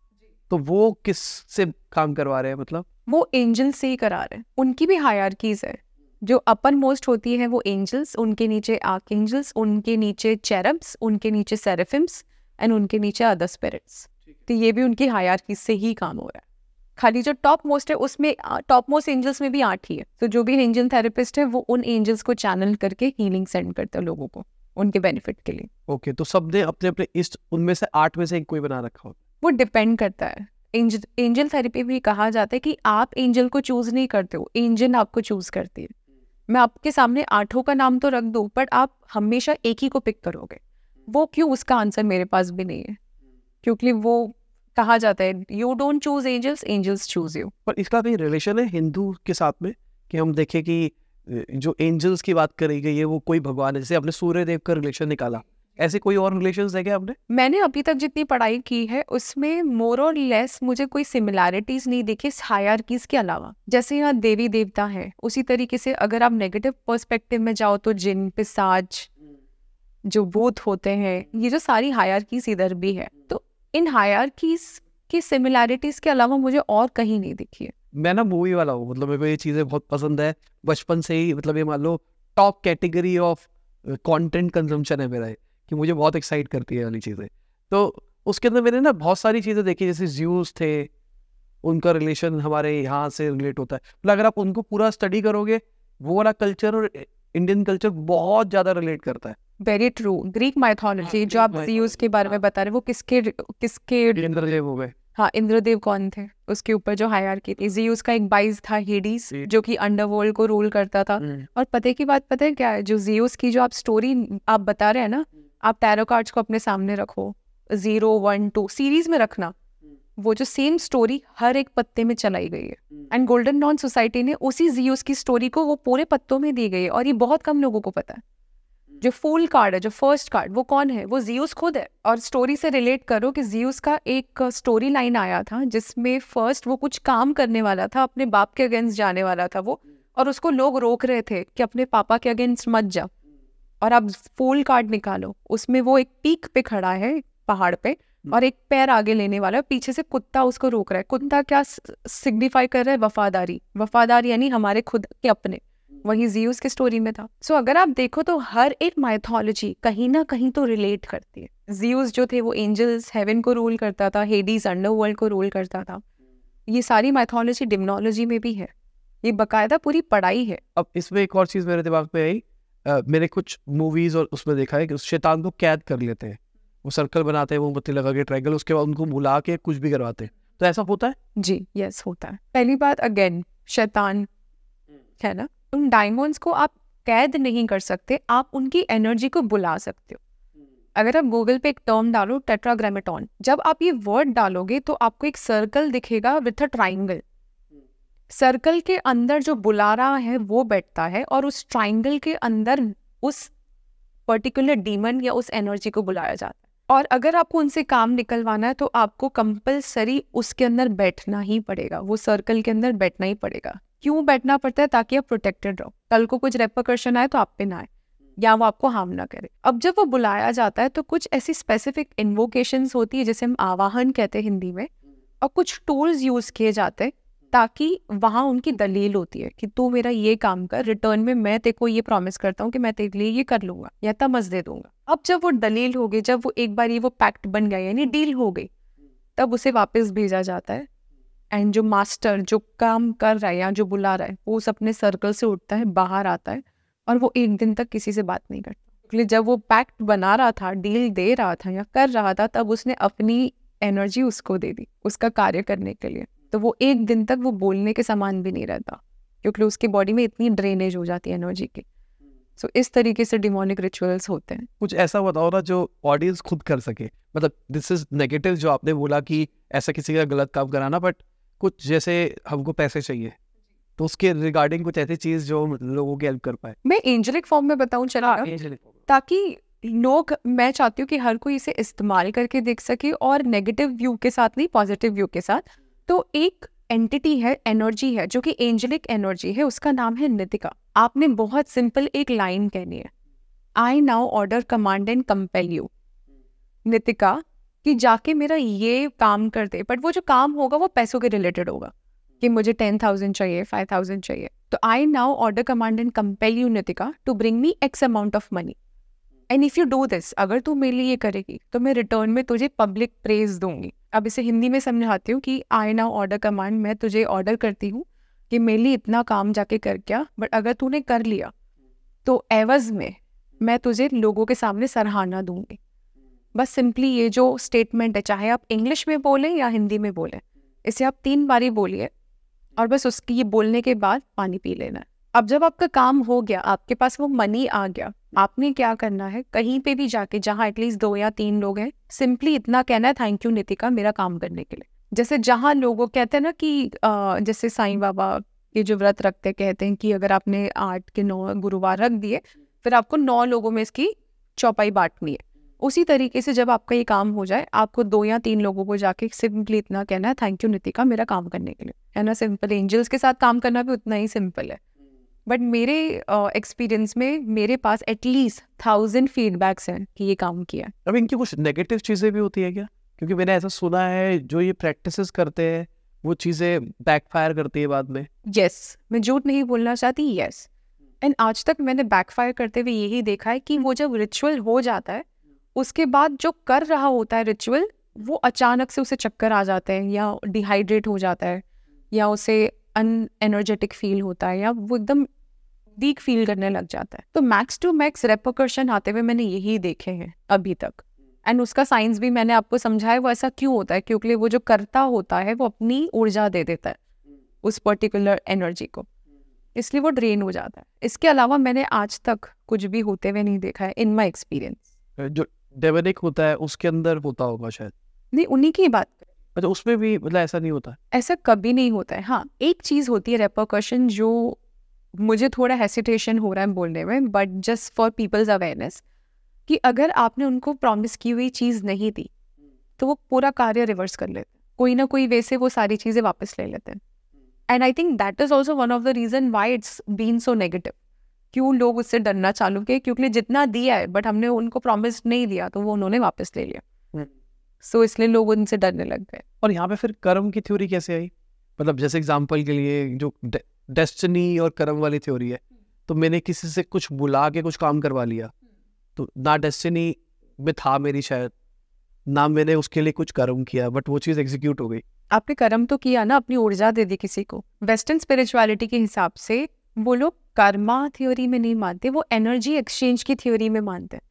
तो वो किस से काम करवा रहे हैं मतलब? वो एंजल से ही करा रहे हैं। उनकी भी हायरकीज है। जो अपर मोस्ट होती है वो एंजल्स उनके नीचे आर्क एंजल्स उनके नीचे चेरब्स उनके नीचे सेरेफिम्स एंड उनके नीचे अदर स्पिरिट्स तो ये भी उनकी हायरकीज से ही काम हो रहा है। खाली जो टॉप मोस्ट है उसमें टॉप मोस्ट एंजल्स में भी आठ ही है। तो जो भी एंजल थेरेपिस्ट है वो उन एंजल्स को चैनल करके हीलिंग सेंड करते हैं लोगों को। उनके बेनिफिट के लिए। ओके okay, तो सबने अपने अपने इस उनमें से आठ में से एक कोई बना रखा हो। वो डिपेंड करता है। एंजल एंजल थेरेपी भी कहा जाता है कि आप एंजल को चूज़ नहीं करते हो एंजल आपको चूज़ करती है। मैं आपके सामने आठों का नाम तो रख दूँ बट आप हमेशा एक ही को पिक करोगे। वो क्यों? उसका आंसर मेरे पास भी नहीं है। क्योंकि वो कहा जाता है you don't choose angels angels choose you पर इसका कोई रिलेशन है हिंदू के साथ में कि हम देखें कि जो एंजल्स की बात करी गई है, वो कोई भगवान है, जैसे आपने सूर्य देव का रिलेशन निकाला। ऐसे कोई और रिलेशन देखे आपने? मैंने अभी तक जितनी पढ़ाई की है, उसमें मोर और लेस मुझे कोई सिमिलैरिटीज नहीं दिखी हायरकीज के अलावा। जैसे यहाँ देवी देवता है, उसी तरीके से अगर आप नेगेटिव पर्सपेक्टिव में जाओ तो जिन पिसाज जो भूत होते हैं, ये जो सारी हायरकीज इधर भी है तो इन हायरकीज की सिमिलैरिटीज के अलावा मुझे और कहीं नहीं दिखी है। मैं ना मूवी वाला हूँ मतलब मेरे को ये चीज़ें बहुत पसंद है। बचपन से ही मतलब ये मान लो top category of content consumption है मेरा कि मुझे बहुत एक्साइट करती है वाली चीज़ें। तो उसके अंदर मैंने ना बहुत सारी चीज़ें देखी जैसे ज्यूज थे उनका रिलेशन हमारे यहाँ से रिलेट होता है। मतलब अगर आप उनको पूरा स्टडी करोगे वो वाला कल्चर और इंडियन कल्चर बहुत ज़्यादा रिलेट करता है। वेरी ट्रू ग्रीक माइथोलॉजी जो आप जियूस के बारे में बता रहे वो किसके किसके हो गए हाँ इंद्रदेव कौन थे? उसके ऊपर जो हायरकी थी। जियूस का एक बाइस था हेडीज जो कि अंडरवर्ल्ड को रूल करता था। और पते की बात पता है क्या है? जो जियोस की जो आप स्टोरी आप बता रहे हैं ना आप टैरो कार्ड्स को अपने सामने रखो। ज़ीरो वन टू सीरीज़ में रखना। वो जो सेम स्टोरी हर एक पत्ते में चलाई गई है। एंड गोल्डन डॉन सोसाइटी ने उसी जियोस की स्टोरी को वो पूरे पत्तों में दी गई है। और ये बहुत कम लोगों को पता है। जो फूल कार्ड है, जो फ़र्स्ट कार्ड वो कौन है? वो जियूस खुद है। और स्टोरी से रिलेट करो कि जियूस का एक स्टोरी लाइन आया था, जिसमें फ़र्स्ट वो कुछ काम करने वाला था, अपने बाप के अगेंस्ट जाने वाला था वो, और उसको लोग रोक रहे थे कि अपने पापा के अगेंस्ट मत जा। और अब फूल कार्ड निकालो। उसमें वो एक पीक पे खड़ा है पहाड़ पे, और एक पैर आगे लेने वाला है। पीछे से कुत्ता उसको रोक रहा है। कुत्ता क्या सिग्निफाई कर रहा है? वफादारी। वफादारी यानी हमारे खुद के अपने। वही जियूस के स्टोरी में था। सो so, अगर आप देखो तो हर एक माइथोलॉजी कहीं ना कहीं तो रिलेट करती है। जियूस जो थे वो एंजल्स हेवन को रूल करता था हेडीज अंडरवर्ल्ड को रूल करता था। ये सारी माइथोलॉजी डिमनोलॉजी में भी है। ये बकायदा पूरी पढ़ाई है। अब इसमें एक और चीज़ मेरे दिमाग में आई। मैंने कुछ मूवीज़ और उसमें देखा है कि उस शैतान को कैद कर लेते हैं। वो सर्कल बनाते हैं वो मोमबत्ती लगा के ट्रायंगल उसके बाद उनको बुला के कुछ भी करवाते हैं। तो ऐसा होता है? जी यस होता है। पहली बात अगेन शैतान है ना? उन डायमंड्स को आप कैद नहीं कर सकते, आप उनकी एनर्जी को बुला सकते हो। अगर आप गूगल पे एक टर्म डालो टेट्राग्रामेटॉन जब आप ये वर्ड डालोगे तो आपको एक सर्कल दिखेगा विथ अ ट्राइंगल सर्कल के अंदर जो बुला रहा है, वो बैठता है और उस ट्राइंगल के अंदर उस पर्टिकुलर डीमन या उस एनर्जी को बुलाया जाता है। और अगर आपको उनसे काम निकलवाना है तो आपको कंपलसरी उसके अंदर बैठना ही पड़ेगा, वो सर्कल के अंदर बैठना ही पड़ेगा। क्यों बैठना पड़ता है ताकि आप प्रोटेक्टेड रहो? कल को कुछ रेपोकर्शन आए तो आप पे ना आए, या वो आपको हार्म ना करे। अब जब वो बुलाया जाता है तो कुछ ऐसी स्पेसिफिक इन्वोकेशन होती है, जैसे हम आवाहन कहते हैं हिंदी में, और कुछ टूल्स यूज़ किए जाते हैं ताकि वहाँ उनकी दलील होती है कि तू मेरा ये काम कर रिटर्न में मैं तेरे को ये प्रॉमिस करता हूँ कि मैं तेरे लिए ये कर लूँगा, या तमस दे दूँगा। अब जब वो दलील हो गई, जब वो एक बार ये वो पैक्ट बन गया, यानी डील हो गई, तब उसे वापस भेजा जाता है। एंड जो मास्टर जो काम कर रहा है या जो बुला रहा है वो उस अपने सर्कल से उठता है बाहर आता है और वो एक दिन तक किसी से बात नहीं करता। इसलिए जब वो पैक्ट बना रहा था डील दे रहा था या कर रहा था तब उसने अपनी एनर्जी उसको दे दी उसका कार्य करने के लिए। तो वो एक दिन तक वो बोलने के समान भी नहीं रहता क्योंकि उसकी बॉडी में इतनी ड्रेनेज हो जाती है एनर्जी की। सो so, इस तरीके से डिमोनिक रिचुअल्स होते हैं। कुछ ऐसा बताओ ना जो ऑडियंस खुद कर सके। मतलब दिस इज़ नेगेटिव जो आपने बोला कि ऐसा किसी का गलत काम कराना बट कुछ जैसे हमको पैसे चाहिए। तो उसके रिगार्डिंग कुछ ऐसी चीज़ जो लोगों की हेल्प कर पाए। मैं एंजलिक फॉर्म में बताऊँ चला। हाँ, ताकि लोग मैं चाहती हूँ कि हर कोई इसे इस्तेमाल करके देख सके और नेगेटिव व्यू के साथ नहीं पॉजिटिव व्यू के साथ। तो एक एंटिटी है एनर्जी है जो कि एंजलिक एनर्जी है उसका नाम है नितिका आपने बहुत सिंपल एक लाइन कहनी है। I now order command and compel you Nitika कि जाके मेरा ये काम कर दे। बट वो जो काम होगा, वो पैसों के रिलेटेड होगा कि मुझे टेन थाउज़ेंड चाहिए फाइव थाउज़ेंड चाहिए। तो I now order command and compel you Nitika to bring me X amount of money and if you do this अगर तू मेरे लिए करेगी तो मैं रिटर्न में तुझे पब्लिक प्रेज दूँगी। अब इसे हिंदी में समझाती हूँ कि आई नाउ ऑर्डर कमांड मैं तुझे ऑर्डर करती हूँ कि मेरे लिए इतना काम जाके कर क्या। बट अगर तूने कर लिया तो एवज में मैं तुझे लोगों के सामने सराहना दूँगी। बस सिंपली ये जो स्टेटमेंट है चाहे आप इंग्लिश में बोलें या हिंदी में बोलें इसे आप तीन बारी बोलिए और बस उसकी ये बोलने के बाद पानी पी लेना। है अब जब आपका काम हो गया आपके पास वो मनी आ गया आपने क्या करना है? कहीं पे भी जाके जहाँ एटलीस्ट दो या तीन लोग हैं सिंपली इतना कहना है थैंक यू नितिका मेरा काम करने के लिए. जैसे जहाँ लोगों कहते हैं ना कि आ, जैसे साईं बाबा ये जो व्रत रखते कहते हैं कि अगर आपने आठ के नौ गुरुवार रख दिए फिर आपको नौ लोगों में इसकी चौपाई बांटनी है। उसी तरीके से जब आपका ये काम हो जाए आपको दो या तीन लोगों को जाके सिंपली इतना कहना है थैंक यू नितिका मेरा काम करने के लिए। है ना? सिंपल एंजल्स के साथ काम करना भी उतना ही सिंपल है। बट मेरे एक्सपीरियंस uh, में मेरे पास एटलीस्ट थाउज़ेंड फीडबैक्स हैं कि ये काम किया अब इनकी कुछ नेगेटिव चीज़ें भी होती है क्या? क्योंकि मैंने ऐसा सुना है जो ये प्रैक्टिसेस करते हैं वो चीज़ें बैकफायर करती है बाद में। यस yes, मैं झूठ नहीं बोलना चाहती यस yes. एंड आज तक मैंने बैकफायर करते हुए यही देखा है कि वो जब रिचुअल हो जाता है उसके बाद जो कर रहा होता है रिचुअल वो अचानक से उसे चक्कर आ जाते हैं या डिहाइड्रेट हो जाता है या उसे अन एनर्जेटिक फील होता है या वो एकदम वीक फील करने लग जाता है। तो मैक्स टू मैक्स रेपोकर्शन आते हुए मैंने यही देखे हैं अभी तक। एंड उसका साइंस भी मैंने आपको समझाया वो ऐसा क्यों होता है? क्योंकि वो जो करता होता है वो अपनी ऊर्जा दे देता है उस पर्टिकुलर एनर्जी को। इसलिए वो ड्रेन हो जाता है। इसके अलावा मैंने आज तक कुछ भी होते हुए नहीं देखा है इन माई एक्सपीरियंस जो डेवनिक होता है उसके अंदर होता होगा शायद। नहीं उन्हीं की बात अच्छा उसमें भी मतलब ऐसा नहीं होता? ऐसा कभी नहीं होता है। हाँ एक चीज़ होती है रेपोकशन जो मुझे थोड़ा हेसिटेशन हो रहा है बोलने में but just for people's awareness कि अगर आपने उनको प्रॉमिस की हुई चीज़ नहीं दी तो वो पूरा कार्य रिवर्स कर लेते हैं। कोई ना कोई वे से वो सारी चीज़ें वापस ले लेते हैं। And I think that is also one of the reason why it's been so negative क्यों लोग उससे डरना चालू किए? क्योंकि जितना दिया है बट हमने उनको प्रॉमिस नहीं दिया तो वो उन्होंने वापस ले लिया। सो so, इसलिए लोग उनसे डरने लग गए। और यहाँ पे फिर कर्म की थ्योरी कैसे आई? मतलब जैसे एग्ज़ाम्पल के लिए जो डेस्टिनी और कर्म वाली थ्योरी है तो मैंने किसी से कुछ बुला के कुछ काम करवा लिया। तो ना डेस्टिनी में था मेरी शायद ना मैंने उसके लिए कुछ कर्म किया बट वो चीज़ एग्जीक्यूट हो गई। आपने कर्म तो किया ना अपनी ऊर्जा दे दी किसी को। वेस्टर्न स्पिरिचुअलिटी के हिसाब से वो लोग कर्मा थ्योरी में नहीं मानते वो एनर्जी एक्सचेंज की थ्योरी में मानते हैं।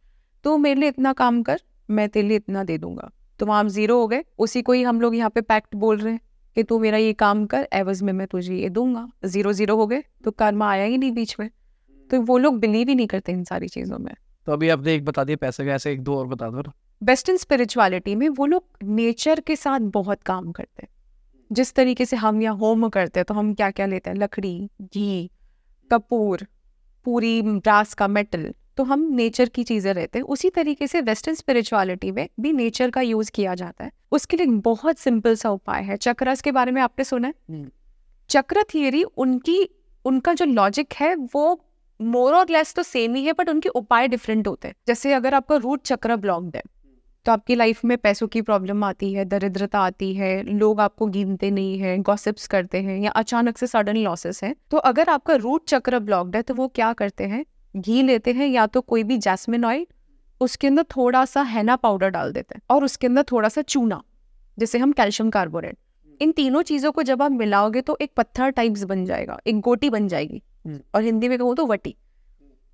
तो मेरे लिए इतना काम कर मैं तेरे लिए इतना दे दूँगा। तो वहाँ हम ज़ीरो हो गए उसी को ही हम लोग यहाँ पे पैक्ट बोल रहे हैं कि तू मेरा ये काम कर एवज में मैं तुझे ये दूँगा। ज़ीरो ज़ीरो हो गए तो कर्मा आया ही नहीं बीच में। तो वो लोग बिलीव ही नहीं करते इन सारी चीज़ों में। तो अभी आपने एक बता दिया पैसे का ऐसे एक दो और बता दो वेस्टर्न स्पिरिचुअलिटी में वो लोग नेचर के साथ बहुत काम करते हैं। जिस तरीके से हम यहाँ होम करते हैं तो हम क्या क्या लेते हैं? लकड़ी घी कपूर पूरी ब्रास का मेटल तो हम नेचर की चीज़ें रहते हैं। उसी तरीके से वेस्टर्न स्पिरिचुअलिटी में भी नेचर का यूज़ किया जाता है। उसके लिए बहुत सिंपल सा उपाय है। चक्रस के बारे में आपने सुना है। चक्र थियरी उनकी उनका जो लॉजिक है वो मोर और लेस तो सेम ही है बट उनके उपाय डिफरेंट होते हैं। जैसे अगर आपका रूट चक्र ब्लॉक्ड है तो आपकी लाइफ में पैसों की प्रॉब्लम आती है दरिद्रता आती है लोग आपको गिनते नहीं है गॉसिप्स करते हैं या अचानक से सडन लॉसेस हैं तो अगर आपका रूट चक्र ब्लॉक्ड है तो वो क्या करते हैं? घी लेते हैं या तो कोई भी जैस्मिन ऑयल उसके अंदर थोड़ा सा हैना पाउडर डाल देते हैं और उसके अंदर थोड़ा सा चूना जिसे हम कैल्शियम कार्बोनेट इन तीनों चीज़ों को जब आप मिलाओगे तो एक पत्थर टाइप्स बन जाएगा एक गोटी बन जाएगी। हम्म। और हिंदी में कहूँ तो वटी।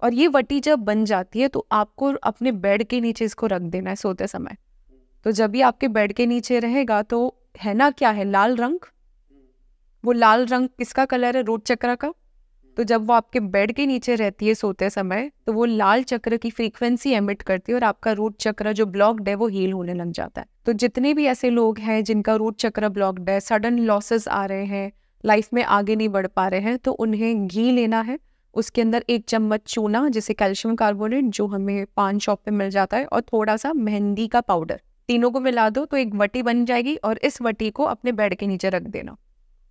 और ये वटी जब बन जाती है तो आपको अपने बेड के नीचे इसको रख देना है सोते समय। तो जब भी आपके बेड के नीचे रहेगा तो है ना क्या है, लाल रंग? वो लाल रंग किसका कलर है? रोड चक्र का? तो जब वो आपके बेड के नीचे रहती है सोते समय तो वो लाल चक्र की फ्रीक्वेंसी एमिट करती है और आपका रूट चक्र जो ब्लॉक्ड है वो हील होने लग जाता है। तो जितने भी ऐसे लोग हैं जिनका रूट चक्र ब्लॉक्ड है सडन लॉसेस आ रहे हैं लाइफ में आगे नहीं बढ़ पा रहे हैं तो उन्हें घी लेना है। उसके अंदर एक चम्मच चूना जिसे कैल्शियम कार्बोनेट जो हमें पान शॉप पे मिल जाता है और थोड़ा सा मेहंदी का पाउडर। तीनों को मिला दो तो एक वटी बन जाएगी और इस वटी को अपने बेड के नीचे रख देना।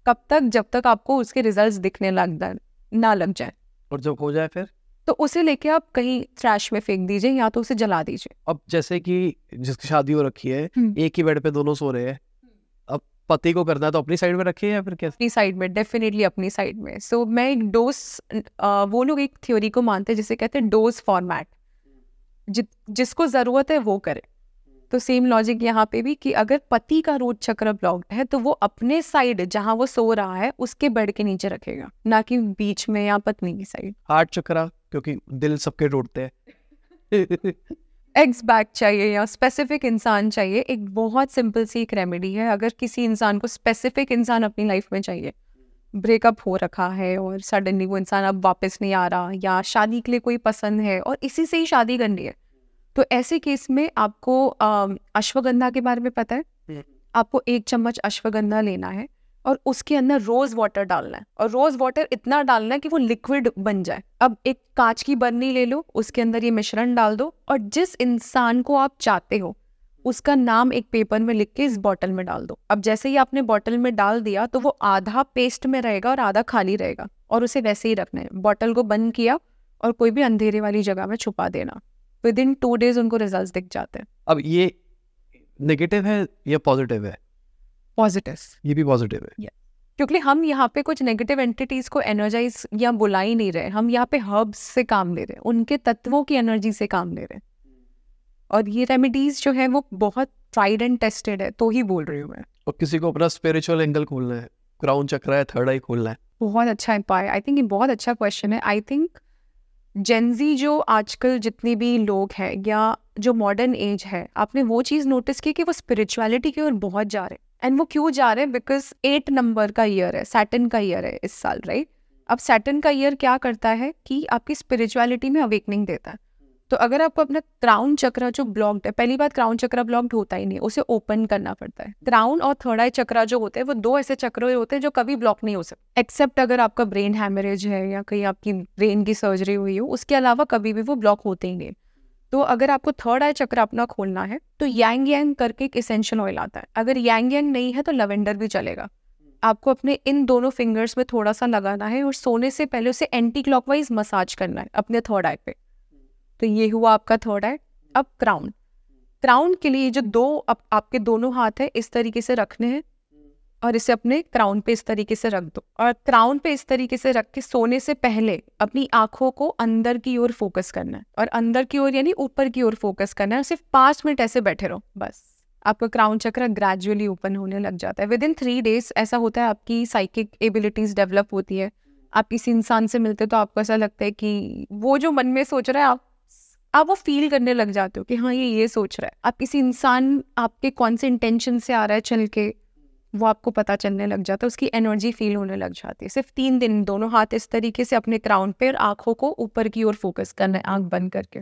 कब तक? जब तक आपको उसके रिज़ल्ट दिखने लग ना लग जाए। और जब हो जाए फिर? तो उसे लेके आप कहीं ट्रैश में फेंक दीजिए या तो उसे जला दीजिए। अब जैसे कि जिसकी शादी हो रखी है हम्म। एक ही बेड पे दोनों सो रहे हैं। पति को करना तो अपनी साइड में रखिए या फिर कैसे? अपनी साइड में डेफिनेटली अपनी साइड में। सो so, मैं एक डोज वो लोग एक थ्योरी को मानते हैं जिसे कहते हैं डोज फॉर्मेट जि, जिसको ज़रूरत है वो करे। तो सेम लॉजिक यहाँ पे भी कि अगर पति का रोज चक्र ब्लॉक्ड है तो वो अपने साइड जहाँ वो सो रहा है उसके बेड के नीचे रखेगा। ना कि बीच में या पत्नी की साइड हार्ट चक्रा क्योंकि दिल सबके टूटते हैं। [laughs] एग्स बैक चाहिए या स्पेसिफिक इंसान चाहिए एक बहुत सिंपल सी एक रेमेडी है अगर किसी इंसान को स्पेसिफिक इंसान अपनी लाइफ में चाहिए। ब्रेकअप हो रखा है और सडनली वो इंसान अब वापस नहीं आ रहा या शादी के लिए कोई पसंद है और इसी से ही शादी करनी है। तो ऐसे केस में आपको अश्वगंधा के बारे में पता है? हम्म। आपको एक चम्मच अश्वगंधा लेना है। और उसके अंदर रोज वाटर डालना है। और रोज वाटर इतना डालना है कि वो लिक्विड बन जाए। अब एक कांच की बर्नी ले लो, उसके अंदर ये मिश्रण डाल दो और जिस इंसान को आप चाहते हो, उसका नाम एक पेपर में लिख के इस बॉटल में डाल दो। अब जैसे ही आपने बॉटल में डाल दिया तो वो आधा पेस्ट में रहेगा और आधा खाली रहेगा और उसे वैसे ही रखना है। बॉटल को बंद किया और कोई भी अंधेरे वाली जगह में छुपा देना। विद इन टू डेज़ उनको रिज़ल्ट दिख जाते हैं। अब ये नेगेटिव है या पॉजिटिव है? पॉजिटिव ये भी पॉजिटिव है। Yeah. क्योंकि हम यहाँ पे कुछ नेगेटिव एंटिटीज को एनर्जाइज या बुला ही नहीं रहे। हम यहाँ पे हर्ब्स से काम ले रहे हैं उनके तत्वों की एनर्जी से काम ले रहे हैं। और ये रेमेडीज जो है वो बहुत ट्राइड एंड टेस्टेड है तो ही बोल रही हूँ मैं। और किसी को अपना स्पिरिचुअल एंगल खोलना है क्राउन चक्र है थर्ड आई खोलना है। बहुत अच्छा है आई थिंक ये बहुत अच्छा क्वेश्चन है। आई थिंक जेंजी जो आजकल जितने भी लोग हैं या जो मॉडर्न एज है आपने वो चीज़ नोटिस की कि वो स्पिरिचुअलिटी की ओर बहुत जा रहे हैं। एंड वो क्यों जा रहे हैं? बिकॉज़ एट नंबर का ईयर है सैटन का ईयर है इस साल राइट अब सैटन का ईयर क्या करता है कि आपकी स्पिरिचुअलिटी में अवेकनिंग देता है। तो अगर आपको अपना क्राउन चक्रा जो ब्लॉक्ड है, पहली बात क्राउन चक्रा ब्लॉक्ड होता ही नहीं, उसे ओपन करना पड़ता है। क्राउन और थर्ड आई चक्रा जो होते हैं, वो दो ऐसे चक्र होते हैं जो कभी ब्लॉक नहीं हो सकते। एक्सेप्ट अगर आपका ब्रेन हैमरेज है या कहीं आपकी ब्रेन की सर्जरी हुई हो, उसके अलावा कभी भी वो ब्लॉक होते ही नहीं। तो अगर आपको थर्ड आई चक्र अपना खोलना है तो यांग यांग करके एक इसेंशियल ऑयल आता है। अगर यांग यांग नहीं है तो लवेंडर भी चलेगा। आपको अपने इन दोनों फिंगर्स में थोड़ा सा लगाना है और सोने से पहले उसे एंटी क्लॉकवाइज मसाज करना है, अपने थर्ड आई पे। तो ये हुआ आपका थर्ड आई अब क्राउन क्राउन के लिए जो दो, अब आपके दोनों हाथ है, इस तरीके से रखने हैं। और इसे अपने क्राउन पे इस तरीके से रख दो। और क्राउन पे इस तरीके से रख के सोने से पहले अपनी आँखों को अंदर की ओर फोकस करना है। और अंदर की ओर यानी ऊपर की ओर फोकस करना है सिर्फ़ पाँच मिनट ऐसे बैठे रहो, बस। आपका क्राउन चक्र ग्रेजुअली ओपन होने लग जाता है। विद इन थ्री डेज़ ऐसा होता है आपकी साइकिक एबिलिटीज डेवलप होती है। आप किसी इंसान से मिलते तो आपको ऐसा लगता है कि वो जो मन में सोच रहा है, आप आप वो फील करने लग जाते हो कि हाँ ये ये सोच रहा है। आप किसी इंसान, आपके कौन से इंटेंशन से आ रहा है चल के वो आपको पता चलने लग जाता है उसकी एनर्जी फील होने लग जाती है। सिर्फ़ तीन दिन दोनों हाथ इस तरीके से अपने क्राउन पे और आँखों को ऊपर की ओर फोकस करना है आँख बंद करके।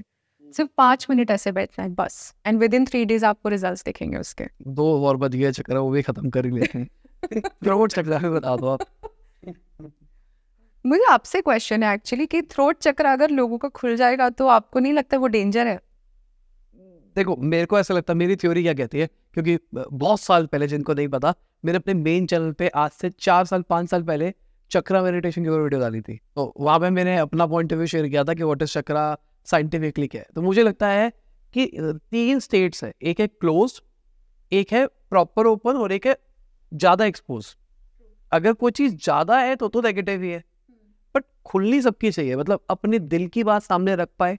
सिर्फ़ पाँच मिनट ऐसे बैठना है बस। And within three days आपको रिज़ल्ट दिखेंगे उसके। दो और बच गए चक्कर वो भी खत्म कर लेते हैं। [laughs] बता दो आप। मुझे आपसे क्वेश्चन है एक्चुअली कि थ्रोट चक्र अगर लोगों का खुल जाएगा तो आपको नहीं लगता वो डेंजर है? देखो मेरे को ऐसा लगता है मेरी थ्योरी क्या कहती है? क्योंकि बहुत साल पहले जिनको नहीं पता मैंने अपने मेन चैनल पे आज से चार साल पाँच साल पहले चक्रा मेडिटेशन की वीडियो डाली थी। तो वहाँ पे मैंने अपना पॉइंट ऑफ़ व्यू शेयर किया था कि वॉट इज़ चक्रा साइंटिफिकली क्या है। तो मुझे लगता है कि तीन स्टेट्स है एक है क्लोज एक है प्रॉपर ओपन और एक है ज़्यादा एक्सपोज अगर कोई चीज़ ज़्यादा है तो तो नेगेटिव ही है। बट खुलनी सबकी चाहिए मतलब अपने दिल की बात सामने रख पाए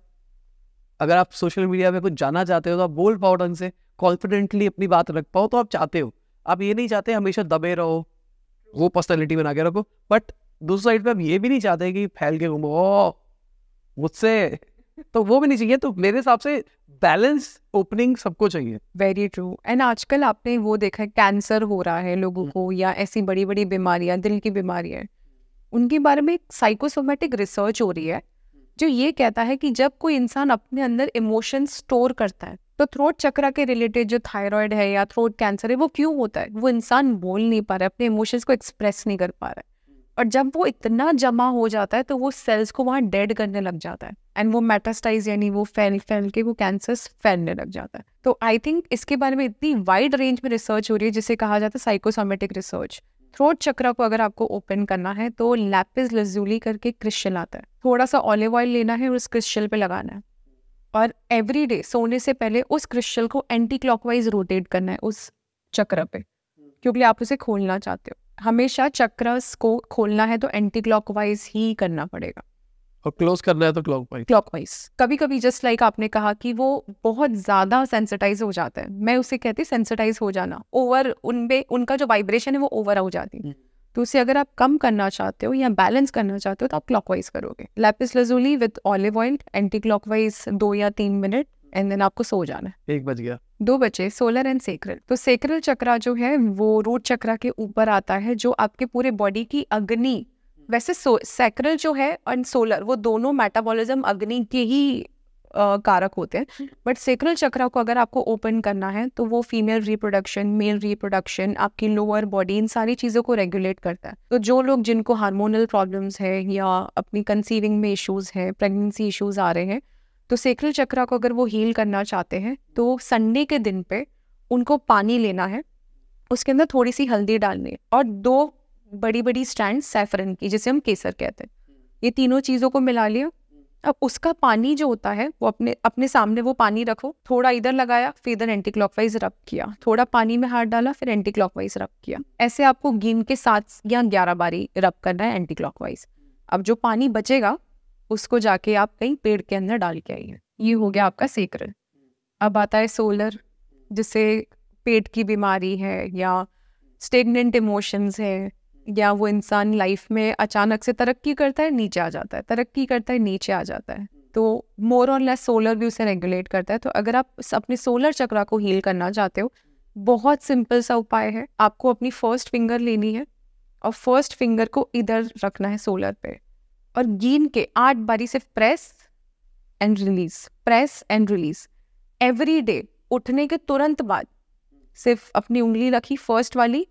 अगर आप सोशल मीडिया में कुछ जाना चाहते हो तो आप बोल पाओ ढंग से कॉन्फिडेंटली अपनी बात रख पाओ तो आप चाहते हो। आप ये नहीं चाहते हमेशा दबे रहो वो पर्सनैलिटी बना के रखो बट दूसरी साइड पे आप ये भी नहीं चाहते कि फैल के घूमो मुझसे। तो वो भी नहीं चाहिए तो मेरे हिसाब से बैलेंस ओपनिंग सबको चाहिए। वेरी ट्रू एंड आजकल आपने वो देखा है कैंसर हो रहा है लोगों हम्म। को या ऐसी बड़ी बड़ी बीमारियाँ दिल की बीमारियाँ। उनके बारे में साइकोसोमेटिक रिसर्च हो रही है। जो ये कहता है कि जब कोई इंसान अपने अंदर इमोशन स्टोर करता है तो थ्रोट चक्रा के रिलेटेड जो थायराइड है या थ्रोट कैंसर है, वो क्यों होता है? वो इंसान बोल नहीं पा रहा है, अपने इमोशंस को एक्सप्रेस नहीं कर पा रहा है। और जब वो इतना जमा हो जाता है तो वो सेल्स को वहाँ डेड करने लग जाता है। एंड वो मेटास्टाइज यानी वो फैल फैल के वो कैंसर फैलने लग जाता है। तो आई थिंक इसके बारे में इतनी वाइड रेंज में रिसर्च हो रही है, जिसे कहा जाता है साइकोसोमेटिक रिसर्च थ्रोट चक्रा को अगर आपको ओपन करना है तो लैपिस लजूली करके क्रिश्चल आता है। थोड़ा सा ऑलिव ऑयल लेना है और उस क्रिश्चल पे लगाना है। और एवरी डे सोने से पहले उस क्रिश्चल को एंटी क्लॉकवाइज रोटेट करना है उस चक्र पे, क्योंकि आप उसे खोलना चाहते हो। हमेशा चक्रस को खोलना है तो एंटी क्लॉकवाइज ही करना पड़ेगा। और क्लोज करना है तो क्लॉकवाइज क्लॉकवाइज कभी कभी जस्ट लाइक आपने कहा कि वो बहुत ज़्यादा सेंसिटाइज हो जाता है। मैं उसे कहती सेंसिटाइज हो जाना। ओवर उनमें उनका जो वाइब्रेशन है वो ओवर हो जाती है। हम्म। तो उसे अगर आप कम करना चाहते हो या बैलेंस करना चाहते हो तो आप क्लॉकवाइज करोगे। Lapis lazuli with olive oil anti clockwise दो या तीन मिनट एंड देन आपको सो जाना है। एक बज गया। दो बचे सोलर एंड सेक्रल तो सेक्रल चक्रा जो है वो रूट चक्रा के ऊपर आता है जो आपके पूरे बॉडी की अग्नि वैसे सेक्रल जो है एंड सोलर वो दोनों मेटाबॉलिज्म अग्नि के ही कारक होते हैं। बट सेक्रल चक्रा को अगर आपको ओपन करना है तो वो फीमेल रिप्रोडक्शन मेल रिप्रोडक्शन आपकी लोअर बॉडी इन सारी चीज़ों को रेगुलेट करता है। तो जो लोग जिनको हार्मोनल प्रॉब्लम्स है या अपनी कंसीविंग में इश्यूज़ हैं प्रेगनेंसी इश्यूज़ आ रहे हैं तो सेक्रल चक्रा को अगर वो हील करना चाहते हैं तो संडे के दिन पे उनको पानी लेना है उसके अंदर थोड़ी सी हल्दी डालनी है और दो बड़ी बड़ी स्टैंड सैफरन की, जिसे हम केसर कहते हैं। ये तीनों चीज़ों को मिला लिया। अब उसका पानी जो होता है, वो अपने अपने सामने वो पानी रखो। थोड़ा इधर लगाया, फिर इधर एंटी क्लॉकवाइज रब किया। थोड़ा पानी में हाथ डाला, फिर एंटी क्लॉकवाइज रब किया। ऐसे आपको गिन के सात या ग्यारह बारी रब करना है एंटी क्लॉकवाइज अब जो पानी बचेगा, उसको जाके आप कहीं पेड़ के अंदर डाल के आइए। ये हो गया आपका सेक्रल अब आता है सोलर जिससे पेट की बीमारी है या स्टेगनेंट इमोशंस है। या वो इंसान लाइफ में अचानक से तरक्की करता है, नीचे आ जाता है। तरक्की करता है, नीचे आ जाता है। तो मोर और लेस सोलर भी उसे रेगुलेट करता है। तो अगर आप अपने सोलर चक्रा को हील करना चाहते हो, बहुत सिंपल सा उपाय है। आपको अपनी फ़र्स्ट फिंगर लेनी है और फ़र्स्ट फिंगर को इधर रखना है सोलर पे और गीन के आठ बारी सिर्फ़ press and release press and release every day उठने के तुरंत बाद सिर्फ़ अपनी उंगली रखी फ़र्स्ट वाली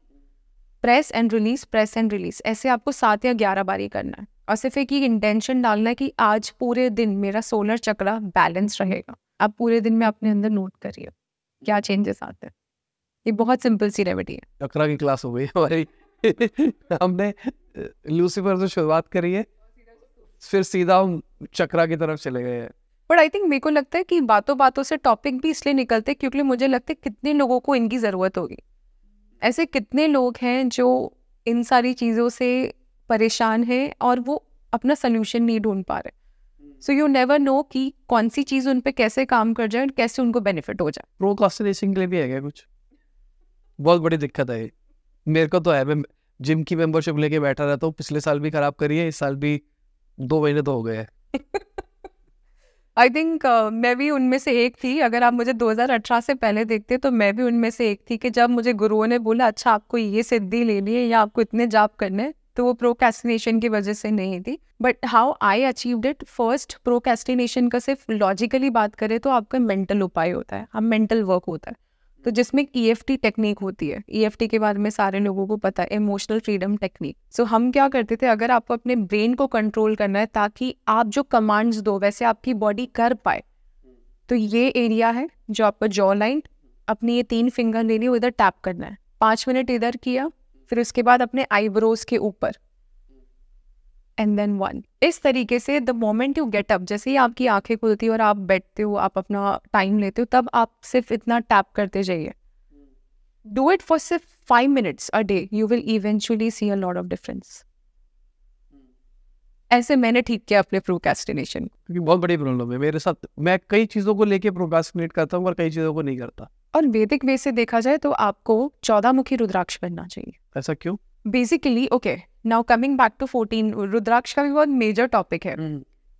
press and release press and release ऐसे आपको सात या ग्यारह बार ही करना है। और सिर्फ़ एक ही इंटेंशन डालना है कि आज पूरे दिन मेरा सोलर चक्रा बैलेंस रहेगा। आप पूरे दिन में अपने अंदर नोट करिए। क्या चेंजेस आते हैं? ये बहुत सिंपल सी रेमेडी है। चक्रा की क्लास हो गई हमारी। हमने लूसीफर से शुरुआत करी है। फिर सीधा हम चक्रा की तरफ़ चले गए हैं। बट आई थिंक मेरे को लगता है कि बातों बातों से टॉपिक भी इसलिए निकलते क्योंकि मुझे लगता है कितने लोगों को इनकी ज़रूरत होगी। ऐसे कितने लोग हैं जो इन सारी चीज़ों से परेशान हैं और वो अपना सोल्यूशन नहीं ढूंढ पा रहे? सो यू नेवर नो कि कौन सी चीज़ उन पे कैसे काम कर जाए और कैसे उनको बेनिफिट हो जाए। प्रोकास्टिनेशन के लिए भी है क्या कुछ? बहुत बड़ी दिक्कत है मेरे को तो है मैं जिम की मेंबरशिप लेके बैठा रहता हूँ पिछले साल भी खराब करी है इस साल भी दो महीने तो हो गए हैं। [laughs] आई थिंक uh, मैं भी उनमें से एक थी। अगर आप मुझे 2018 से पहले देखते तो मैं भी उनमें से एक थी कि जब मुझे गुरुओं ने बोला अच्छा आपको ये सिद्धि लेनी है या आपको इतने जाप करने तो वो प्रोकेस्टिनेशन की वजह से नहीं थी। But how I achieved it first procrastination का सिर्फ़ लॉजिकली बात करें तो आपका मेंटल उपाय होता है। आप मेंटल वर्क होता है। तो जिसमें ई एफ़ टी टेक्निक होती है। ई एफ़ टी के बारे में सारे लोगों को पता है इमोशनल फ्रीडम टेक्निक सो हम क्या करते थे? अगर आपको अपने ब्रेन को कंट्रोल करना है, ताकि आप जो कमांड्स दो, वैसे आपकी बॉडी कर पाए। तो ये एरिया है जो आपका जॉ लाइन अपनी ये तीन फिंगर लेनी है इधर टैप करना है। पाँच मिनट इधर किया, फिर उसके बाद अपने आईब्रोज के ऊपर। एंड देन वन इस तरीके से the moment you get up जैसे ही आपकी आँखें खुलती है और आप बैठते हो आप अपना टाइम लेते हो तब आप सिर्फ़ इतना टैप करते जाइए। डू इट फॉर सिर्फ़ five minutes a day you will eventually see a lot of difference ऐसे मैंने ठीक किया अपने प्रोकेस्टिनेशन क्योंकि बहुत बड़ी प्रॉब्लम है। मेरे साथ मैं कई चीज़ों को लेके प्रोकास्टिनेट करता हूँ और कई चीज़ों को नहीं करता। और वैदिक वे से देखा जाए तो आपको चौदह मुखी रुद्राक्ष करना चाहिए। ऐसा क्यों? Basically okay now coming back to fourteen rudraksha का भी बहुत मेजर टॉपिक है।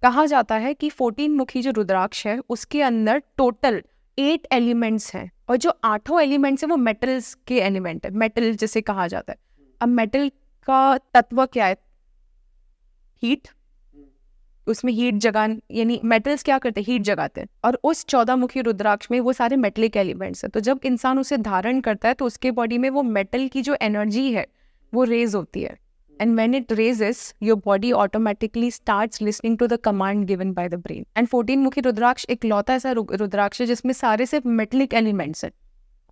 कहा जाता है कि फोर्टीन मुखी जो रुद्राक्ष है उसके अंदर टोटल एट एलिमेंट्स हैं और जो आठों एलिमेंट्स हैं वो मेटल्स के एलिमेंट है। मेटल जिसे कहा जाता है। अब मेटल का तत्व क्या है? हीट उसमें हीट जगा यानी मेटल्स क्या करते हैं? हीट जगाते हैं। और उस चौदह मुखी रुद्राक्ष में वो सारे मेटलिक एलिमेंट्स हैं। तो जब इंसान उसे धारण करता है तो उसके बॉडी में वो मेटल की जो एनर्जी है वो रेज होती है. And when it raises your body automatically starts listening to the command given by the brain. And 14 मुखी रुद्राक्ष एक लौता ऐसा रुद्राक्ष है जिसमें सारे सिर्फ़ मेटलिक एलिमेंट्स हैं.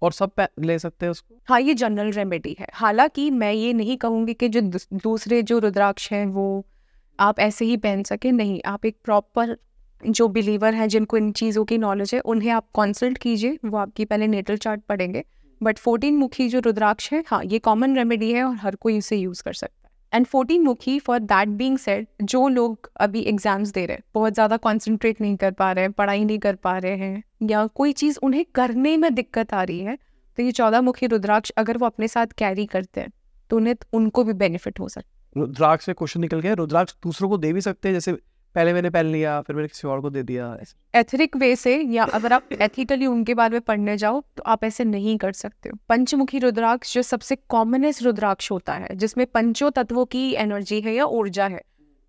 और सब ले सकते हैं उसको? हाँ ये जनरल रेमेडी है. हालाँकि मैं ये नहीं कहूँगी कि जो दूसरे जो रुद्राक्ष हैं वो आप ऐसे ही पहन सके नहीं. आप एक प्रॉपर जो बिलीवर हैं जिनको इन चीज़ों की नॉलेज है उन्हें आप कंसल्ट कीजिए वो आपकी पहले नेटल चार्ट पढ़ेंगे. बट फोर्टीन मुखी जो रुद्राक्ष है हाँ ये कॉमन रेमेडी है और हर कोई इसे यूज़ कर सकता है। एंड फोर्टीन मुखी फॉर दैट बींग सेट जो लोग अभी एग्ज़ाम्स दे रहे हैं, बहुत ज़्यादा कॉन्सेंट्रेट नहीं कर पा रहे हैं, पढ़ाई नहीं कर पा रहे हैं, या कोई चीज़ उन्हें करने में दिक्कत आ रही है तो ये चौदह मुखी रुद्राक्ष अगर वो अपने साथ कैरी करते हैं तो उन्हें उनको भी बेनिफिट हो सकता है। रुद्राक्ष से क्वेश्चन निकल गया। रुद्राक्ष दूसरों को दे भी सकते हैं, जैसे पहले मैंने पहन लिया फिर मैंने किसी और को दे दिया एथरिक वे से या अगर आप [coughs] एथिकली उनके बारे में पढ़ने जाओ तो आप ऐसे नहीं कर सकते पंचमुखी रुद्राक्ष जो सबसे कॉमनेस्ट रुद्राक्ष होता है जिसमें पंचो तत्वों की एनर्जी है या ऊर्जा है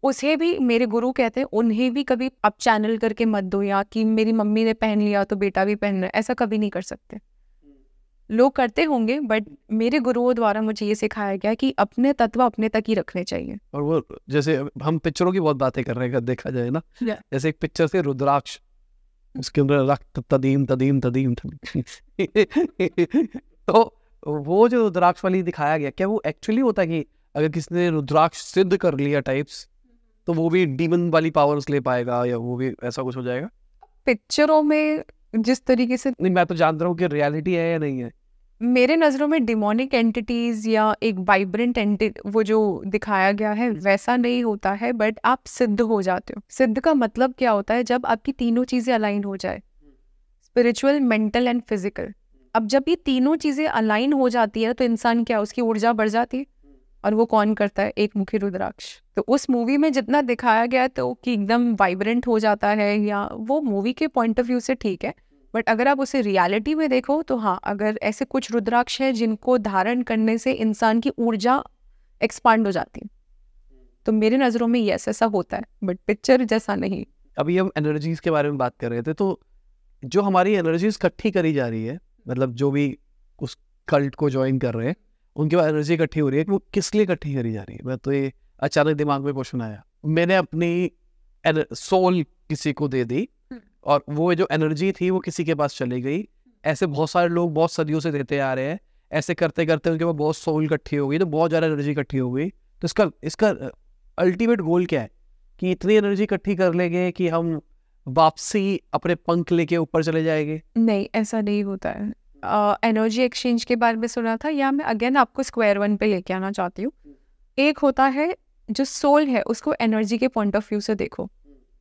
उसे भी मेरे गुरु कहते हैं उन्हें भी कभी आप चैनल करके मत दो या कि मेरी मम्मी ने पहन लिया तो बेटा भी पहन रहा ऐसा कभी नहीं कर सकते। लोग करते होंगे बट मेरे गुरुओं द्वारा मुझे ये सिखाया गया कि अपने तत्व अपने तक ही रखने चाहिए। और वो जैसे हम पिक्चरों की बहुत बातें कर रहे हैं देखा जाए ना। Yeah. जैसे एक पिक्चर से रुद्राक्ष उसके अंदर रक्त तदीम तदीम तदीम [laughs] तो वो जो रुद्राक्ष वाली दिखाया गया क्या वो एक्चुअली होता है कि अगर किसी ने रुद्राक्ष सिद्ध कर लिया टाइप्स तो वो भी डीमन वाली पावर्स ले पाएगा या वो भी ऐसा कुछ हो जाएगा? पिक्चरों में जिस तरीके से नहीं मैं तो जानता हूँ कि रियलिटी है या नहीं है। मेरे नज़रों में डिमोनिक एंटिटीज़ या एक वाइब्रेंट एंटि वो जो दिखाया गया है, वैसा नहीं होता है बट आप सिद्ध हो जाते हो। सिद्ध का मतलब क्या होता है? जब आपकी तीनों चीज़ें अलाइन हो जाए स्पिरिचुअल मेंटल एंड फ़िज़िकल अब जब ये तीनों चीज़ें अलाइन हो जाती है तो इंसान क्या, उसकी ऊर्जा बढ़ जाती है? और वो कौन करता है? एक मुखी रुद्राक्ष। तो उस मूवी में जितना दिखाया गया तो कि एकदम वाइब्रेंट हो जाता है, या वो मूवी के पॉइंट ऑफ़ व्यू से ठीक है बट अगर आप उसे रियलिटी में देखो तो हाँ अगर ऐसे कुछ रुद्राक्ष हैं जिनको धारण करने से इंसान की ऊर्जा एक्सपांड हो जाती है। तो मेरे नज़रों में यस ऐसा होता है बट पिक्चर जैसा नहीं। अभी हम एनर्जीज के बारे में बात कर रहे थे तो जो हमारी एनर्जीज इकट्ठी करी जा रही है मतलब जो भी उस कल्ट को ज्वाइन कर रहे हैं, उनके पास एनर्जी इकट्ठी हो रही है कि वो किस लिए इकट्ठी करी जा रही है? मैं तो ये अचानक दिमाग में क्वेश्चन आया। मैंने अपनी सोल किसी को दे दी। और वो जो एनर्जी थी वो किसी के पास चली गई। ऐसे बहुत सारे लोग बहुत सदियों से देते आ रहे हैं। ऐसे करते करते उनके पास बहुत सोल इकट्ठी हो गई तो बहुत ज़्यादा एनर्जी इकट्ठी हो गई। तो इसका इसका अल्टीमेट गोल क्या है? कि इतनी एनर्जी इकट्ठी कर लेंगे कि हम वापसी अपने पंख लेके ऊपर चले जाएँगे। नहीं ऐसा नहीं होता है। एनर्जी uh, एक्सचेंज के बारे में सुना था या मैं अगेन आपको स्क्वायर वन पे लेके आना चाहती हूँ। एक होता है जो सोल है उसको एनर्जी के पॉइंट ऑफ़ व्यू से देखो।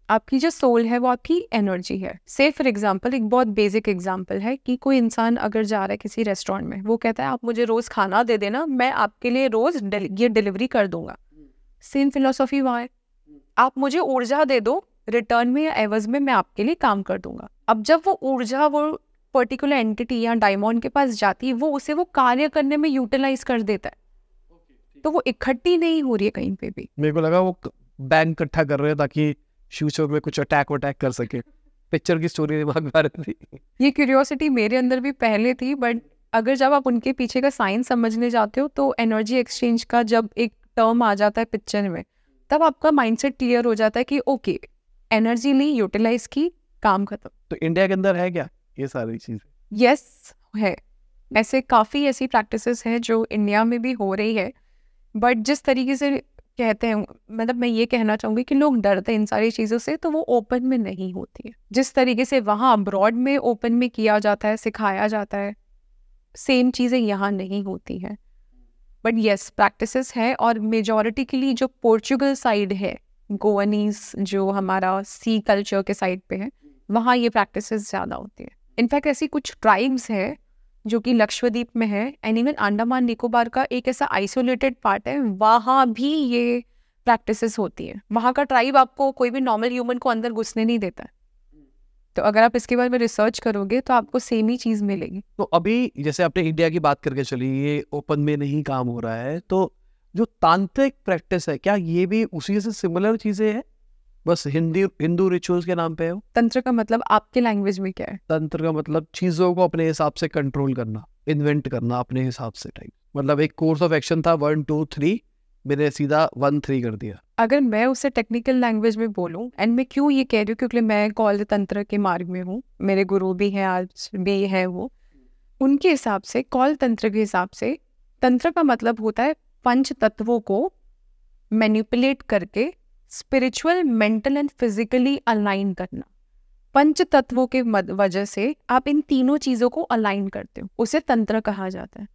आपकी जो सोल है वो आपकी एनर्जी है। से फॉर एग्ज़ाम्पल एक बहुत बेसिक एग्ज़ाम्पल है कि कोई इंसान अगर जा रहा है किसी रेस्टोरेंट में वो कहता है आप मुझे रोज़ खाना दे देना मैं आपके लिए रोज़ ये डिलीवरी कर दूँगा। सेम फिलोसॉफी वहाँ है। आप मुझे ऊर्जा दे दो रिटर्न में या एवज में मैं आपके लिए काम कर दूँगा। अब जब वो ऊर्जा वो पर्टिकुलर एंटिटी या डायमंड के पास जाती है वो उसे वो कार्य करने में यूटिलाइज कर देता है। तो वो इकट्ठी नहीं हो रही है कहीं पे भी। मेरे को लगा वो बैंक इकट्ठा कर रहे हैं ताकि फ्यूचर में कुछ अटैक वटैक कर सके। पिक्चर की स्टोरी दिमाग में आ रही थी। ये क्यूरियोसिटी मेरे अंदर भी पहले थी बट अगर जब आप उनके पीछे का साइंस समझने जाते हो तो एनर्जी एक्सचेंज का जब एक टर्म आ जाता है पिक्चर में तब आपका माइंडसेट क्लियर हो जाता है कि ओके एनर्जी ली यूटिलाइज की काम खत्म। तो इंडिया के अंदर है क्या ये सारी चीज़? यस yes, है। ऐसे काफ़ी ऐसी प्रैक्टिसेस हैं जो इंडिया में भी हो रही है बट जिस तरीके से कहते हैं मतलब मैं ये कहना चाहूँगी कि लोग डरते हैं इन सारी चीज़ों से तो वो ओपन में नहीं होती है। जिस तरीके से वहाँ अब्रॉड में ओपन में किया जाता है, सिखाया जाता है, सेम चीज़ें यहाँ नहीं होती हैं। बट यस प्रैक्टिस है और मेजोरिटी के लिए जो पोर्चुगल साइड है गोवनीस जो हमारा सी कल्चर के साइड पे है, वहाँ ये प्रैक्टिस ज़्यादा होती है। इनफैक्ट ऐसी कुछ ट्राइब्स है जो कि लक्षद्वीप में है। एंड इवन अंडमान निकोबार का एक ऐसा आइसोलेटेड पार्ट है, वहाँ भी ये प्रैक्टिसेस होती है। वहाँ का ट्राइब आपको कोई भी नॉर्मल ह्यूमन को अंदर घुसने नहीं देता। है तो अगर आप इसके बारे में रिसर्च करोगे तो आपको सेम ही चीज़ मिलेगी। तो अभी जैसे आपने इंडिया की बात करके चली, ये ओपन में नहीं काम हो रहा है तो जो तांत्रिक प्रैक्टिस है, क्या ये भी उसी से सिमिलर चीज़ें हैं? बस हिंदी हिंदू रिचुअल्स के नाम पे हो तंत्र का मतलब आपके लैंग्वेज में क्या है? तंत्र का मतलब चीज़ों को अपने हिसाब से कंट्रोल करना इन्वेंट करना अपने हिसाब से टाइप मतलब एक कोर्स ऑफ़ एक्शन था वन टू थ्री मैंने सीधा वन थ्री कर दिया। अगर मैं उसे टेक्निकल लैंग्वेज में बोलूँ एंड मैं क्यों ये कह रही हूँ? क्योंकि मैं कौल तंत्र के मार्ग में हूँ मेरे गुरु भी हैं आज भी है वो। उनके हिसाब से कौल तंत्र के हिसाब से तंत्र का मतलब होता है पंच तत्वों को मैनिपुलेट करके spiritual mental and physically align करना। पंच तत्वों के वजह से आप इन तीनों चीज़ों को अलाइन करते हो, उसे तंत्र कहा जाता है।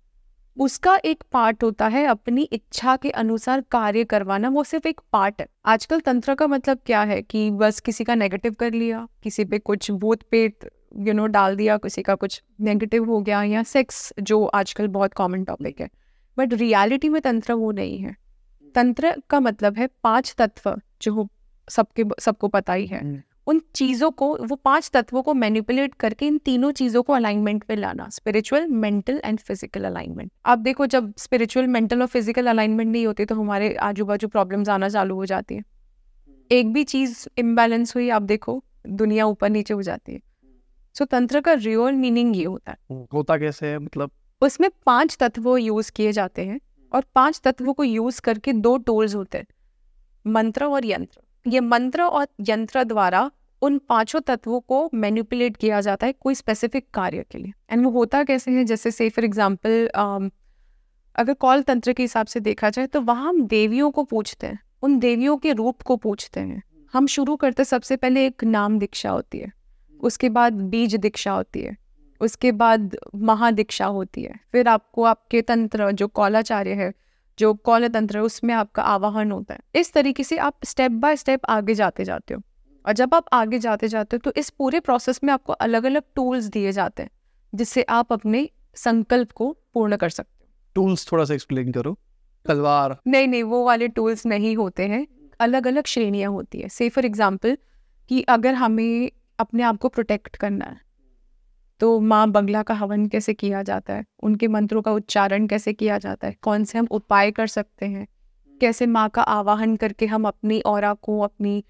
उसका एक पार्ट होता है अपनी इच्छा के अनुसार कार्य करवाना, वो सिर्फ़ एक पार्ट है। आजकल तंत्र का मतलब क्या है कि बस किसी का नेगेटिव कर लिया, किसी पे कुछ भूत पेट यू नो डाल दिया, किसी का कुछ नेगेटिव हो गया, या सेक्स जो आजकल बहुत कॉमन टॉपिक है। बट रियलिटी में तंत्र वो नहीं है। तंत्र का मतलब है पाँच तत्व जो सबके सबको पता ही है। हम्म। उन चीज़ों को वो पाँच तत्वों को मैनिपुलेट करके इन तीनों चीज़ों को अलाइनमेंट में लाना spiritual mental and physical alignment आप देखो जब स्पिरिचुअल मेंटल और फ़िज़िकल अलाइनमेंट नहीं होती तो हमारे आजू बाजू प्रॉब्लम्स आना चालू हो जाती है। एक भी चीज़ इम्बेलेंस हुई आप देखो दुनिया ऊपर नीचे हो जाती है। सो so, तंत्र का रियल मीनिंग ये होता है। होता कैसे है? मतलब उसमें पाँच तत्व यूज़ किए जाते हैं। और पाँच तत्वों को यूज़ करके दो टूल्स होते हैं, मंत्र और यंत्र। ये मंत्र और यंत्र द्वारा उन पाँचों तत्वों को मैनिपुलेट किया जाता है कोई स्पेसिफिक कार्य के लिए। एंड वो होता कैसे है? जैसे से फॉर एग्ज़ाम्पल अगर कौल तंत्र के हिसाब से देखा जाए तो वहाँ हम देवियों को पूछते हैं, उन देवियों के रूप को पूछते हैं। हम शुरू करते, सबसे पहले एक नाम दीक्षा होती है, उसके बाद बीज दीक्षा होती है उसके बाद महादीक्षा होती है। फिर आपको आपके तंत्र जो कौलाचार्य है जो कौल तंत्र है उसमें आपका आवाहन होता है। इस तरीके से आप स्टेप बाय स्टेप आगे जाते जाते हो। और जब आप आगे जाते जाते हो तो इस पूरे प्रोसेस में आपको अलग अलग टूल्स दिए जाते हैं जिससे आप अपने संकल्प को पूर्ण कर सकते हो। टूल्स थोड़ा सा एक्सप्लेन करो। तलवार। नहीं नहीं वो वाले टूल्स नहीं होते हैं। अलग अलग श्रेणियाँ होती है। से फॉर एग्ज़ाम्पल कि अगर हमें अपने आप को प्रोटेक्ट करना है तो माँ बंगला का हवन कैसे किया जाता है? उनके मंत्रों का उच्चारण कैसे किया जाता है? कौन से हम उपाय कर सकते हैं? कैसे माँ का आवाहन करके हम अपनी और को अपनी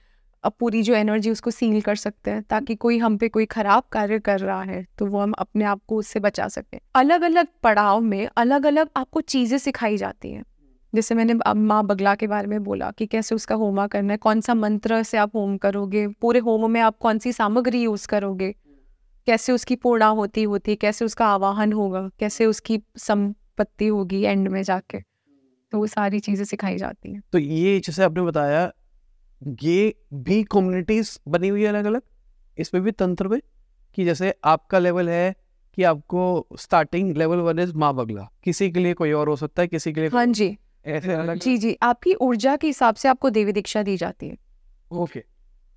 पूरी जो एनर्जी उसको सील कर सकते हैं, ताकि कोई हम पे कोई खराब कार्य कर रहा है तो वो हम अपने आप को उससे बचा सकें। अलग अलग पड़ाव में अलग अलग आपको चीज़ें सिखाई जाती हैं। जैसे मैंने अब माँ बगला के बारे में बोला कि कैसे उसका होमा करना है, कौन सा मंत्र से आप होम करोगे, पूरे होम में आप कौन सी सामग्री यूज़ करोगे कैसे उसकी पूर्णा होती होती कैसे उसका आवाहन होगा कैसे उसकी संपत्ति होगी एंड में जाके। तो वो सारी चीज़ें सिखाई जाती हैं। तो ये जैसे आपने बताया ये भी कम्युनिटीज बनी हुई है अलग अलग इसमें भी तंत्र में? कि जैसे आपका लेवल है कि आपको स्टार्टिंग लेवल वन इज़ माँ बगला। किसी के लिए कोई और हो सकता है किसी के लिए हाँ जी। ऐसे अलग जी जी। आपकी ऊर्जा के हिसाब से आपको देवी दीक्षा दी जाती है। ओके।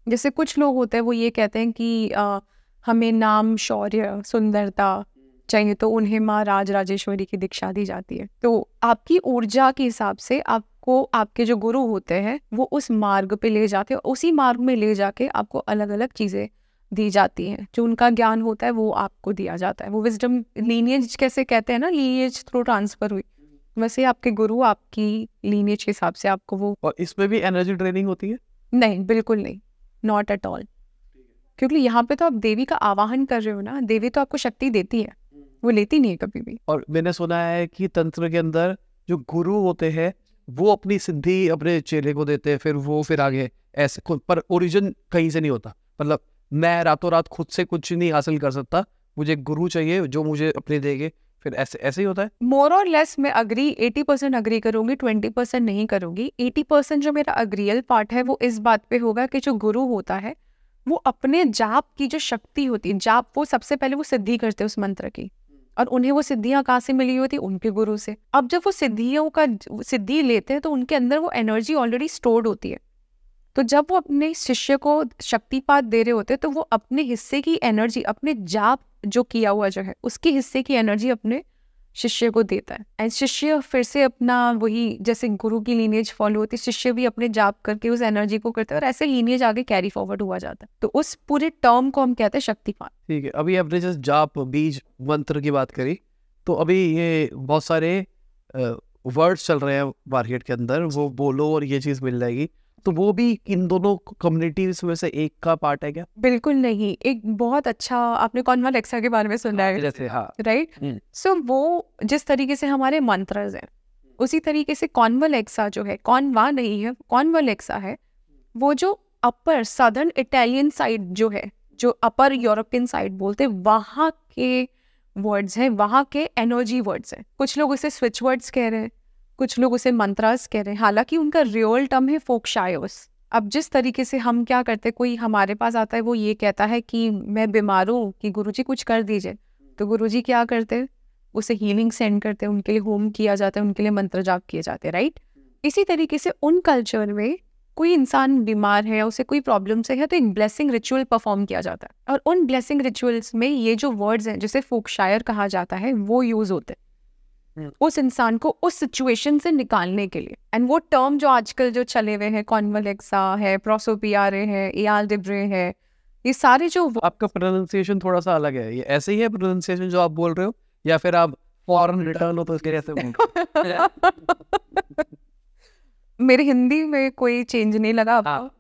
जैसे कुछ लोग होते हैं वो ये कहते हैं कि आ, हमें नाम शौर्य सुंदरता चाहिए तो उन्हें माँ राज राजेश्वरी की दीक्षा दी जाती है। तो आपकी ऊर्जा के हिसाब से आपको आपके जो गुरु होते हैं वो उस मार्ग पे ले जाते हैं उसी मार्ग में ले जाके आपको अलग अलग चीज़ें दी जाती हैं। जो उनका ज्ञान होता है वो आपको दिया जाता है। वो विजडम लीनियज कैसे कहते हैं ना लीनियज थ्रू ट्रांसफ़र हुई। वैसे आपके गुरु आपकी लीनियज के हिसाब से आपको वो और इसमें भी एनर्जी ट्रेनिंग होती है? नहीं बिल्कुल नहीं। नॉट एट ऑल क्योंकि यहाँ पे तो आप देवी का आवाहन कर रहे हो ना देवी तो आपको शक्ति देती है। वो लेती नहीं है कभी भी। और मैंने सुना है कि तंत्र के अंदर जो गुरु होते हैं वो अपनी सिद्धि अपने चेले को देते हैं फिर वो फिर आगे ऐसे खुद पर ओरिजिन कहीं से नहीं होता। मतलब मैं रातों रात खुद से कुछ नहीं हासिल कर सकता मुझे गुरु चाहिए जो मुझे अपने देगे फिर ऐसे ऐसे ही होता है। मोर और लेस मैं अग्री एटी परसेंट अग्री करूँगी ट्वेंटी परसेंट नहीं करूँगी। एटी परसेंट जो मेरा अग्रियल पार्ट है वो इस बात पे होगा कि जो गुरु होता है वो अपने जाप की जो शक्ति होती है जाप वो सबसे पहले वो सिद्धि करते उस मंत्र की। और उन्हें वो सिद्धियाँ कहाँ से मिली हुई थी? उनके गुरु से। अब जब वो सिद्धियों का सिद्धि लेते हैं तो उनके अंदर वो एनर्जी ऑलरेडी स्टोर्ड होती है। तो जब वो अपने शिष्य को शक्तिपात दे रहे होते हैं तो वो अपने हिस्से की एनर्जी अपने जाप जो किया हुआ जो है, उसके हिस्से की एनर्जी अपने शिष्य को देता है। एंड शिष्य फिर से अपना वही जैसे गुरु की लीनेज फॉलो होती है, शिष्य भी अपने जाप करके उस एनर्जी को करते हैं और ऐसे लीनेज आगे कैरी फॉरवर्ड हुआ जाता है। तो उस पूरे टर्म को हम कहते हैं शक्तिपात ठीक है, अभी आपने जैसे जाप, बीज, मंत्र की बात करी तो अभी ये बहुत सारे वर्ड्स चल रहे हैं मार्केट के अंदर, वो बोलो और ये चीज़ मिल जाएगी। तो वो भी इन दोनों कम्युनिटीज में से एक का पार्ट है क्या? बिल्कुल नहीं। एक बहुत अच्छा आपने कॉन्वल एक्सा के बारे में सुना है जैसे हाँ। राइट हम्म। सो वो जिस तरीके से हमारे मंत्रज हैं उसी तरीके से कॉन्वल एक्सा जो है कॉन्वा नहीं है कॉन्वल एक्सा है वो जो अपर सदर्न इटालियन साइड जो है जो अपर यूरोपियन साइड बोलते हैं वहाँ के वर्ड्स हैं वहाँ के एनर्जी वर्ड्स हैं। कुछ लोग उसे स्विच वर्ड्स कह रहे हैं। कुछ लोग उसे मंत्रास कह रहे हैं। हालाँकि उनका रियल टर्म है फोकशायोस। अब जिस तरीके से हम क्या करते कोई हमारे पास आता है, वो ये कहता है कि मैं बीमार हूँ कि गुरुजी कुछ कर दीजिए। तो गुरुजी क्या करते उसे हीलिंग सेंड करते हैं, उनके लिए होम किया जाता है, उनके लिए मंत्र जाप किए जाते हैं राइट इसी तरीके से उन कल्चर में कोई इंसान बीमार है या उसे कोई प्रॉब्लम से है तो एक ब्लेसिंग रिचुअल परफॉर्म किया जाता है। और उन ब्लेसिंग रिचुअल्स में ये जो वर्ड्स हैं, जिसे फोकशायर कहा जाता है, वो यूज़ होते हैं। उस इंसान को उस सिचुएशन से निकालने के लिए। एंड वो टर्म जो आजकल जो चले हुए हैं कॉन्वलेक्सा है प्रोसोपियारे है एआर डिब्रे है ये सारे जो आपका प्रोनाउंसिएशन थोड़ा सा अलग है। ये ऐसे ही है प्रोनाउंसिएशन जो आप बोल रहे हो? या फिर आप फॉरेन रिटर्न हो तो इसके ऐसे [laughs] मेरे हिंदी में कोई चेंज नहीं लगा आपको? हाँ।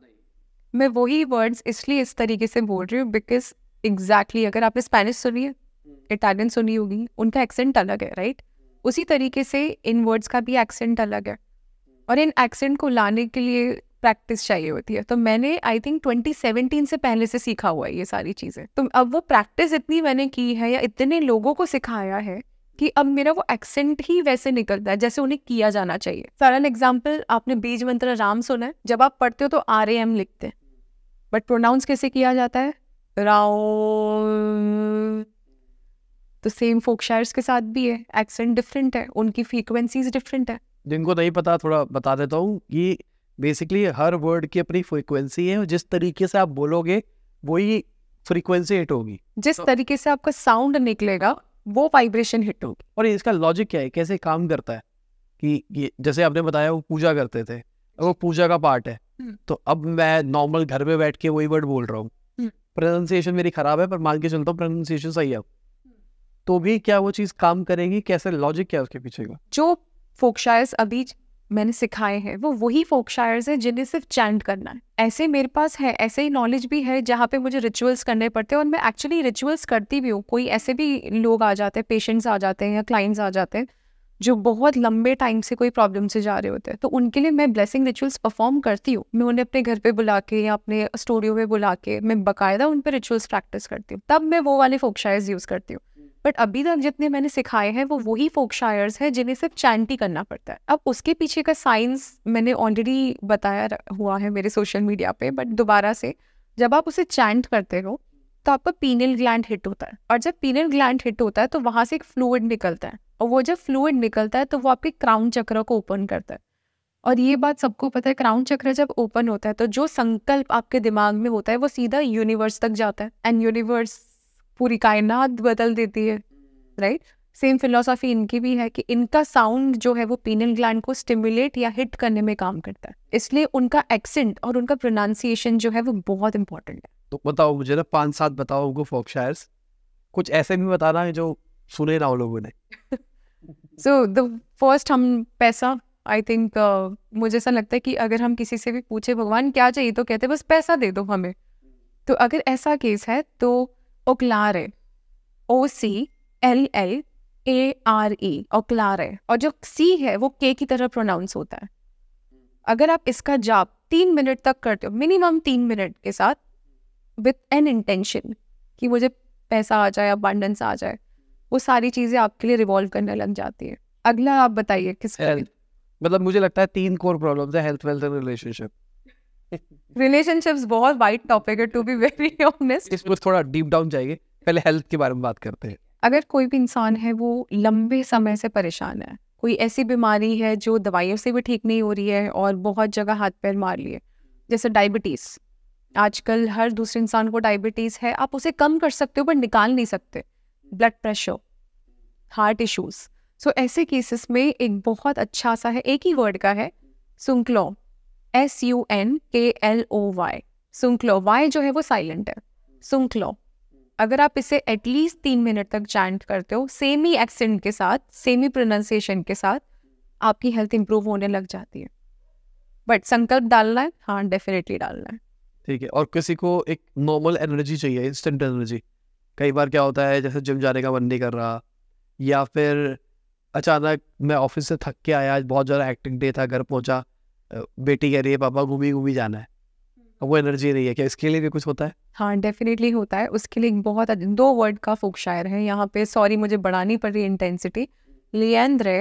मैं वही वर्ड्स इसलिए इस तरीके से बोल रही हूँ बिकॉज़ एग्जैक्टली अगर आपने स्पेनिश सुनी है इटालियन सुनी होगी उनका एक्सेंट अलग है राइट उसी तरीके से इन वर्ड्स का भी एक्सेंट अलग है। और इन एक्सेंट को लाने के लिए प्रैक्टिस चाहिए होती है। तो मैंने आई थिंक 2017 से पहले से सीखा हुआ है ये सारी चीज़ें। तो अब वो प्रैक्टिस इतनी मैंने की है या इतने लोगों को सिखाया है कि अब मेरा वो एक्सेंट ही वैसे निकलता है, जैसे उन्हें किया जाना चाहिए। सरल एग्ज़ाम्पल आपने बीज मंत्र राम सुना है। जब आप पढ़ते हो तो आर एम लिखते हैं। बट प्रोनाउंस कैसे किया जाता है? राम तो सेम फोक शायर्स के साथ भी है एक्सेंट डिफरेंट है उनकी फ्रीक्वेंसीज डिफरेंट है। जिनको नहीं पता थोड़ा बता देता हूँ कि बेसिकली हर वर्ड की अपनी फ्रीक्वेंसी है जिस तरीके से आप बोलोगे वही फ्रीक्वेंसी हिट होगी। जिस तो, तरीके से आपका साउंड निकलेगा वो वाइब्रेशन हिट होगी। और इसका लॉजिक क्या है? कैसे काम करता है? कि ये जैसे आपने बताया वो पूजा करते थे वो पूजा का पार्ट है। हम्म। तो अब मैं नॉर्मल घर में बैठ के वही वर्ड बोल रहा हूँ। हम्म। प्रोनाउंसिएशन मेरी खराब है पर मान के चलता हूँ प्रोनाउंसिएशन सही है। तो भी क्या वो चीज़ काम करेगी? कैसे लॉजिक क्या उसके पीछे का? जो फोक शायर्स अभी मैंने सिखाए हैं, वो वही फोक शायर्स हैं जिन्हें सिर्फ़ चैंट करना है। ऐसे मेरे पास है, ऐसे ही नॉलेज भी है जहाँ पे मुझे रिचुअल्स करने पड़ते हैं और मैं एक्चुअली रिचुअल्स करती भी हूँ। कोई ऐसे भी लोग आ जाते हैं पेशेंट्स आ जाते हैं या क्लाइंट्स आ जाते हैं जो बहुत लंबे टाइम से कोई प्रॉब्लम से जा रहे होते हैं तो उनके लिए मैं ब्लेसिंग रिचुअल्स परफॉर्म करती हूँ। मैं उन्हें अपने घर पे बुला के या अपने स्टूडियो में बुला के मैं बाकायदा उन पर रिचुअल्स प्रैक्टिस करती हूँ। तब मैं वो वाले फोक शायर्स यूज़ करती हूँ। बट अभी तक जितने मैंने सिखाए हैं, वो वही फोक शायर्स हैं, जिन्हें सिर्फ़ चैंट करना पड़ता है। अब उसके पीछे का साइंस मैंने ऑलरेडी बताया हुआ है मेरे सोशल मीडिया पे बट दोबारा से जब आप उसे चैंट करते हो तो आपका पीनल ग्लैंड हिट होता है। और जब पीनल ग्लैंड हिट होता है तो वहाँ से एक फ्लूड निकलता है। और वो जब फ्लूड निकलता है तो वो आपके क्राउन चक्र को ओपन करता है। और ये बात सबको पता है क्राउन चक्र जब ओपन होता है तो जो संकल्प आपके दिमाग में होता है, वो सीधा यूनिवर्स तक जाता है। एंड यूनिवर्स पूरी कायनात बदल देती है राइट सेम फिलोसॉफी इनकी भी है कि इनका साउंड जो है वो पीनल ग्लैंड को स्टिमुलेट या हिट करने में काम करता है। इसलिए उनका एक्सेंट और उनका प्रोनाउंसिएशन जो है वो बहुत इंपॉर्टेंट है। तो बताओ मुझे ना पाँच सात बताओ उनको फोक शायर्स कुछ ऐसे भी बताना है जो सुने ना लोगों ने। सो द फ़र्स्ट हम पैसा आई थिंक uh, मुझे ऐसा लगता है कि अगर हम किसी से भी पूछे भगवान क्या चाहिए? तो कहते बस पैसा दे दो हमें। तो अगर ऐसा केस है तो ओकलार O C L L A R E ओकलार और जो सी है, वो के की तरह प्रोनाउंस होता है। अगर आप इसका जाप तीन मिनट तक करते हो मिनिमम तीन मिनट के साथ विथ एन इंटेंशन कि मुझे पैसा आ जाए अबांडेंस आ जाए, वो सारी चीज़ें आपके लिए रिवॉल्व करने लग जाती है। अगला आप बताइए किस मतलब मुझे लगता है तीन कोर प्रॉब्लम्स है health wealth and relationship relationships बहुत वाइड टॉपिक है टू बी वेरी ऑनेस्ट इस पर थोड़ा डीप डाउन जाएँगे पहले हेल्थ के बारे में बात करते हैं। अगर कोई भी इंसान है वो लंबे समय से परेशान है कोई ऐसी बीमारी है जो दवाइयों से भी ठीक नहीं हो रही है और बहुत जगह हाथ पैर मार लिए जैसे डायबिटीज़ आजकल हर दूसरे इंसान को डायबिटीज़ है आप उसे कम कर सकते हो पर निकाल नहीं सकते। Blood pressure heart issues so ऐसे केसेस में एक बहुत अच्छा सा है एक ही वर्ड का है सुंकलो। S U N K L O Y सुंकलो Y जो है वो साइलेंट है। सुंकलो, अगर आप इसे एटलीस्ट तीन मिनट तक चैंट करते हो सेम ही एक्सेंट के साथ सेम ही प्रोनाउंसिएशन के साथ, आपकी हेल्थ इंप्रूव होने लग जाती है। बट संकल्प डालना है? हाँ डेफिनेटली डालना है। ठीक है, और किसी को एक नॉर्मल एनर्जी चाहिए इंस्टेंट एनर्जी कई बार क्या होता है, जैसे जिम जाने का मन नहीं कर रहा, या फिर अचानक मैं ऑफ़िस से थक के आया बहुत ज़्यादा एक्टिंग डे था, घर पहुँचा बेटी कह रही है पापा घूमी घूमी जाना है। वो एनर्जी नहीं है क्या? इसके लिए भी कुछ होता है? हाँ डेफिनेटली होता है। उसके लिए बहुत दो वर्ड का फोक शायर है। यहाँ पे सॉरी मुझे बढ़ानी पड़ रही इंटेंसिटी लियंद्रे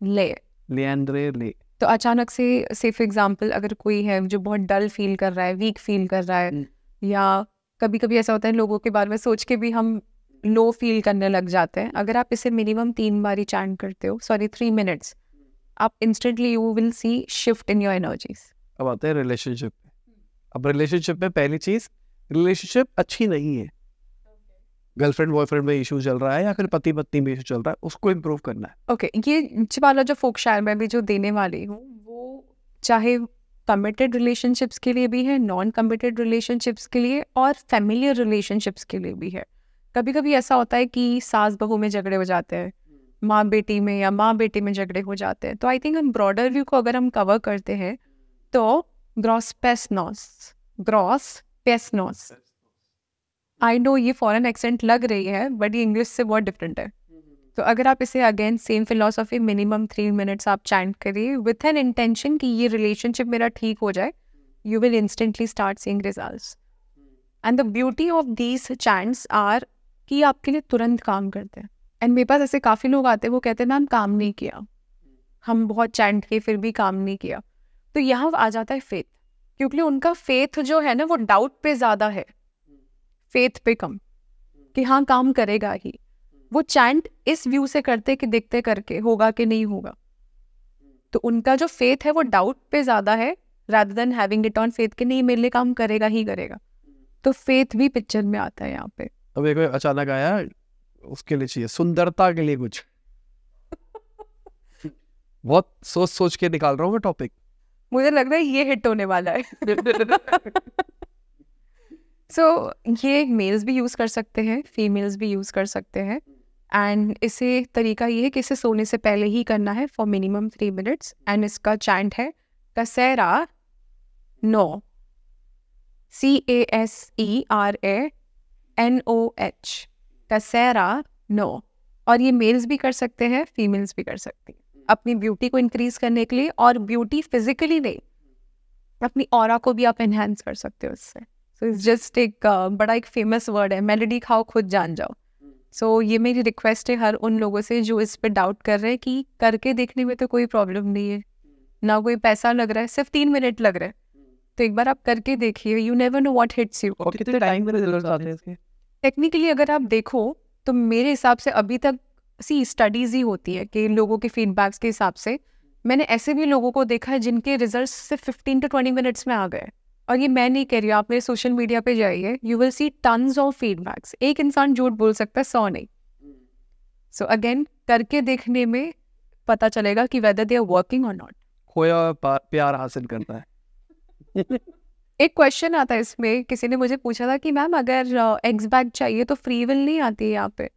ले लियंद्रे ले तो अचानक से से फॉर एग्जांपल अगर कोई है जो बहुत डल फील कर रहा है वीक फील कर रहा है हम्म। या कभी कभी ऐसा होता है लोगों के बारे में सोच के भी हम लो फील करने लग जाते हैं। अगर आप इसे मिनिमम तीन बार चैंट करते हो सॉरी थ्री मिनट्स आप instantly you will see shift in your energies अब आते हैं रिलेशनशिप अब रिलेशनशिप में पहली चीज़ रिलेशनशिप अच्छी नहीं है। गर्लफ्रेंड बॉयफ्रेंड में इशू चल रहा है या फिर पति पत्नी में इशू चल रहा है उसको इम्प्रूव करना है। ओके okay, ये वाला जो फोक शायर मैं भी जो देने वाली हूँ वो चाहे कमिटेड रिलेशनशिप्स के लिए भी है नॉन कमिटेड रिलेशनशिप्स के लिए और फैमिलियर रिलेशनशिप्स के लिए भी है। कभी कभी ऐसा होता है कि सास बहू में झगड़े हो जाते हैं माँ बेटी में या माँ बेटी में झगड़े हो जाते हैं। तो आई थिंक हम ब्रॉडर व्यू को अगर हम कवर करते हैं तो ग्रॉस पेसनॉस ग्रॉस पेसनॉस आई नो ये फॉरेन एक्सेंट लग रही है बट ये इंग्लिश से बहुत डिफरेंट है। तो अगर आप इसे again same philosophy minimum three minutes आप चैंट करिए विथ एन इंटेंशन कि ये रिलेशनशिप मेरा ठीक हो जाए you will instantly start seeing results and the beauty of these chants are कि आपके लिए तुरंत काम करते हैं। एंड मेरे पास ऐसे काफ़ी लोग आते हैं, वो कहते हैं, मैम, काम नहीं किया। हम बहुत चैंट किए, फिर भी काम नहीं किया। तो यहाँ आ जाता है फेथ क्योंकि उनका फेथ जो है ना, वो डाउट पे ज़्यादा है। फेथ पे कम, कि हाँ काम करेगा ही। वो चैंट इस व्यू से करते कि देखते करके, होगा कि नहीं होगा। तो उनका जो फेथ है, वो डाउट पे ज़्यादा है rather than having it on faith कि नहीं, मेरे लिए काम करेगा ही करेगा। तो फेथ भी पिक्चर में आता है यहाँ पे। अब एक अचानक आया उसके लिए चाहिए। सुंदरता के लिए कुछ। बहुत सोच सोच के निकाल रहा हूँ मैं टॉपिक मुझे लग रहा है ये हिट होने वाला है। सो so, ये मेल्स भी यूज़ कर सकते हैं फीमेल्स भी यूज़ कर सकते हैं। एंड इसे तरीका ये है कि इसे सोने से पहले ही करना है for minimum three minutes and इसका चैंट है कसेरा no. C A S E R A N O H कसेरा नो और ये मेल्स भी कर सकते हैं फीमेल्स भी कर सकती हैं। अपनी ब्यूटी को इंक्रीज करने के लिए और ब्यूटी फिजिकली नहीं अपनी और को भी आप एनहेंस कर सकते हो उससे। सो इट्स जस्ट एक बड़ा एक फ़ेमस वर्ड है मेलोडी खाओ खुद जान जाओ। सो so, ये मेरी रिक्वेस्ट है हर उन लोगों से जो इस पे डाउट कर रहे हैं कि करके देखने में तो कोई प्रॉब्लम नहीं है। ना कोई पैसा लग रहा है सिर्फ़ तीन मिनट लग रहा है। तो एक बार आप करके देखिए you never know what hits you कितने टाइम में रिज़ल्ट आते हैं इसके। टेक्निकली अगर आप देखो तो मेरे हिसाब से अभी तक सी स्टडीज़ ही होती है कि लोगों के फीडबैक्स के हिसाब से। मैंने ऐसे भी लोगों को देखा है जिनके रिज़ल्ट सिर्फ़ फिफ्टीन टू ट्वेंटी मिनट्स में आ गए और ये मैं नहीं कह रही हूँ आप मेरे सोशल मीडिया पे जाइए you will see tons of feedbacks एक इंसान झूठ बोल सकता है सौ नहीं। सो so अगेन करके देखने में पता चलेगा कि वेदर दे आर वर्किंग और नॉट खोया प्यार हासिल करता है। [laughs] एक क्वेश्चन आता है इसमें, किसी ने मुझे पूछा था कि मैम अगर एग्स बैग चाहिए तो फ्री विल नहीं आती है यहाँ पे।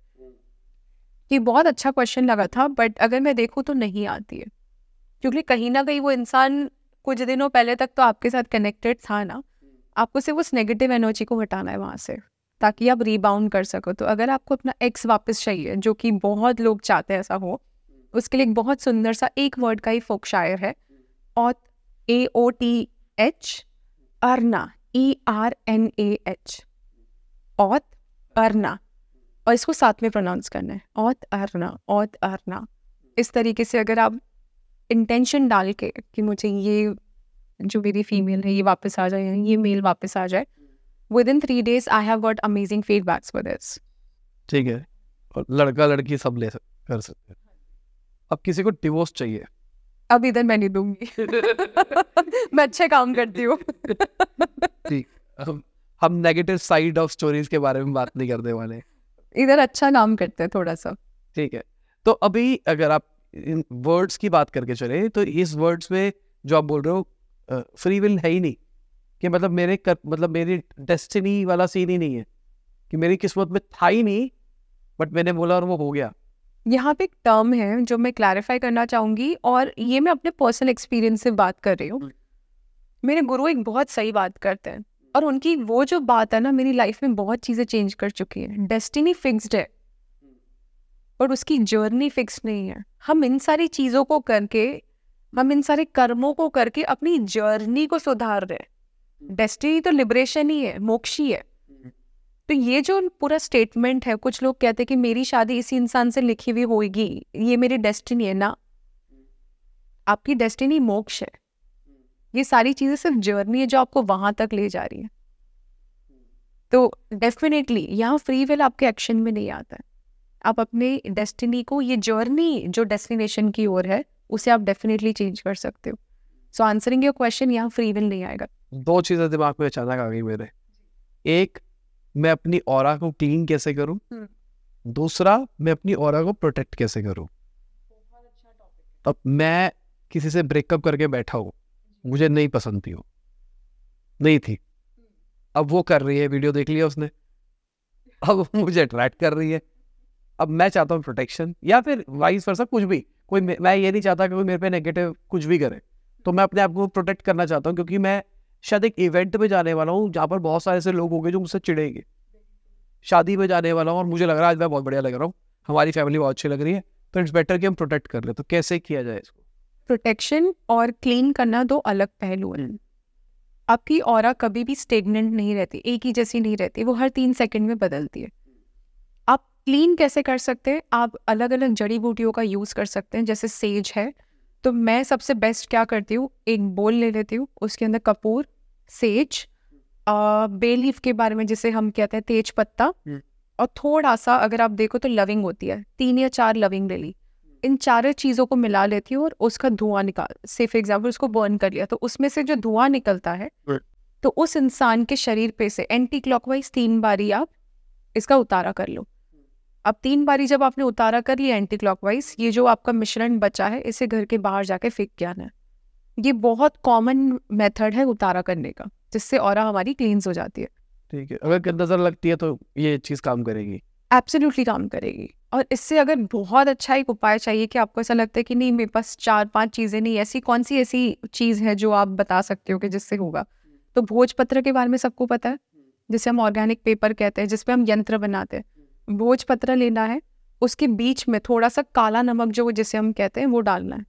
ये बहुत अच्छा क्वेश्चन लगा था बट अगर मैं देखूँ तो नहीं आती है। क्योंकि कहीं ना कहीं वो इंसान कुछ दिनों पहले तक तो आपके साथ कनेक्टेड था ना। आपको सिर्फ़ उस नेगेटिव एनर्जी को हटाना है वहाँ से, ताकि आप रीबाउंड कर सको। तो अगर आपको अपना एक्स वापस चाहिए, जो कि बहुत लोग चाहते हैं ऐसा हो, उसके लिए एक बहुत सुंदर सा एक वर्ड का ही फोक शायर है, और A O T H Arna E R N A H औत अर्ना। और इसको साथ में प्रोनाउंस करना है। औत अर्ना औत अर्ना। इस तरीके से अगर आप इंटेंशन डाल के कि मुझे ये जो मेरी फीमेल है ये वापस आ जाए ये मेल वापस आ जाए within three days I have got amazing feedbacks for this ठीक है। और लड़का लड़की सब ले सक, कर सकते हैं। अब किसी को डिवोर्स चाहिए। अब इधर मैं नहीं दूँगी। [laughs] मैं अच्छे काम करती हूँ। ठीक हम हम नेगेटिव साइड ऑफ़ स्टोरीज के बारे में बात नहीं करने वाले। इधर अच्छा काम करते हैं थोड़ा सा। ठीक है तो अभी अगर आप इन वर्ड्स की बात करके चले तो इस वर्ड्स में जो आप बोल रहे हो फ्री विल है ही नहीं। कि मतलब मेरे कर, मतलब मेरी डेस्टिनी वाला सीन ही नहीं है। कि मेरी किस्मत में था ही नहीं बट मैंने बोला और वो हो गया। यहाँ पे एक टर्म है जो मैं क्लैरिफाई करना चाहूँगी और ये मैं अपने पर्सनल एक्सपीरियंस से बात कर रही हूँ। मेरे गुरु एक बहुत सही बात करते हैं और उनकी वो जो बात है ना मेरी लाइफ में बहुत चीज़ें चेंज कर चुकी है। डेस्टिनी फिक्स्ड है। और उसकी जर्नी फिक्स नहीं है। हम इन सारी चीज़ों को करके हम इन सारे कर्मों को करके अपनी जर्नी को सुधार रहे हैं। डेस्टिनी तो लिबरेशन ही है मोक्ष ही है। तो ये जो पूरा स्टेटमेंट है, कुछ लोग कहते हैं कि मेरी शादी इसी इंसान से लिखी हुई होगी ये मेरी डेस्टिनी है ना? आपकी डेस्टिनी मोक्ष है। ये सारी चीज़ें सिर्फ़ जर्नी है जो आपको वहाँ तक ले जा रही है। तो डेफिनेटली यहाँ फ्री विल आपके एक्शन में नहीं आता आप अपने डेस्टिनी को, ये जर्नी जो डेस्टिनेशन की ओर है, उसे आप डेफिनेटली चेंज कर सकते हो। सो आंसरिंग योर क्वेश्चन यहाँ फ्री विल नहीं आएगा। दो चीज़ें दिमाग में अचानक आ गई मेरे। एक मैं अपनी और को क्लीन कैसे करूँ? दूसरा मैं अपनी और को प्रोटेक्ट कैसे करूँ? अब मैं किसी से ब्रेकअप करके बैठा हूँ मुझे नहीं पसंद थी वो। नहीं थी। अब वो कर रही है वीडियो देख लिया उसने। अब मुझे अट्रैक्ट कर रही है। अब मैं चाहता हूँ प्रोटेक्शन या फिर वाइस वर्सा कुछ भी। कोई मैं ये नहीं चाहता कि कोई मेरे पे नेगेटिव कुछ भी करे। तो मैं अपने आप को प्रोटेक्ट करना चाहता हूँ क्योंकि मैं शायद एक इवेंट में जाने वाला हूँ, जहाँ पर बहुत सारे ऐसे लोग होंगे जो मुझसे चिड़ेंगे शादी में जाने वाला हूँ और मुझे लग रहा है आज मैं बहुत बढ़िया लग रहा हूँ। हमारी फैमिली बहुत अच्छी लग रही है तो इट्स बेटर कि हम प्रोटेक्ट कर ले तो कैसे किया जाए इसको? प्रोटेक्शन और क्लीन करना दो अलग पहलू हैं। आपकी और कभी भी स्टेगनेंट नहीं रहती, एक ही जैसी नहीं रहती, वो हर तीन सेकंड में बदलती है। आप क्लीन कैसे कर सकते हैं? आप अलग अलग जड़ी बूटियों का यूज़ कर सकते हैं, जैसे सेज है। तो मैं सबसे बेस्ट क्या करती हूँ? एक बोल ले लेती हूँ, उसके अंदर कपूर सेज बे लीफ के बारे में जिसे हम कहते हैं तेज पत्ता। हम्म। और थोड़ा सा अगर आप देखो तो लविंग होती है। तीन या चार लविंग ले ली। इन चारों चीज़ों को मिला लेती हूँ और उसका धुआँ निकाल से फॉर एग्ज़ाम्पल उसको बर्न कर लिया। तो उसमें से जो धुआँ निकलता है तो उस इंसान के शरीर पे से एंटी क्लॉकवाइज तीन बारी आप इसका उतारा कर लो। अब तीन बारी जब आपने उतारा कर लिया एंटी क्लॉकवाइज ये जो आपका मिश्रण बचा है इसे घर के बाहर जाके फेंक के आना है। ये बहुत कॉमन मेथड है उतारा करने का जिससे और हमारी क्लींस हो जाती है। ठीक है अगर नज़र लगती है तो ये चीज़ काम करेगी। एब्सोल्युटली काम करेगी। और इससे अगर बहुत अच्छा एक उपाय चाहिए कि आपको ऐसा लगता है कि नहीं मेरे पास चार पाँच चीज़ें नहीं ऐसी कौन सी ऐसी चीज़ है जो आप बता सकते हो कि जिससे होगा? तो भोजपत्र के बारे में सबको पता है जिसे हम ऑर्गेनिक पेपर कहते हैं जिसपे हम यंत्र बनाते हैं। भोजपत्र लेना है उसके बीच में थोड़ा सा काला नमक जो जिसे हम कहते हैं वो डालना है।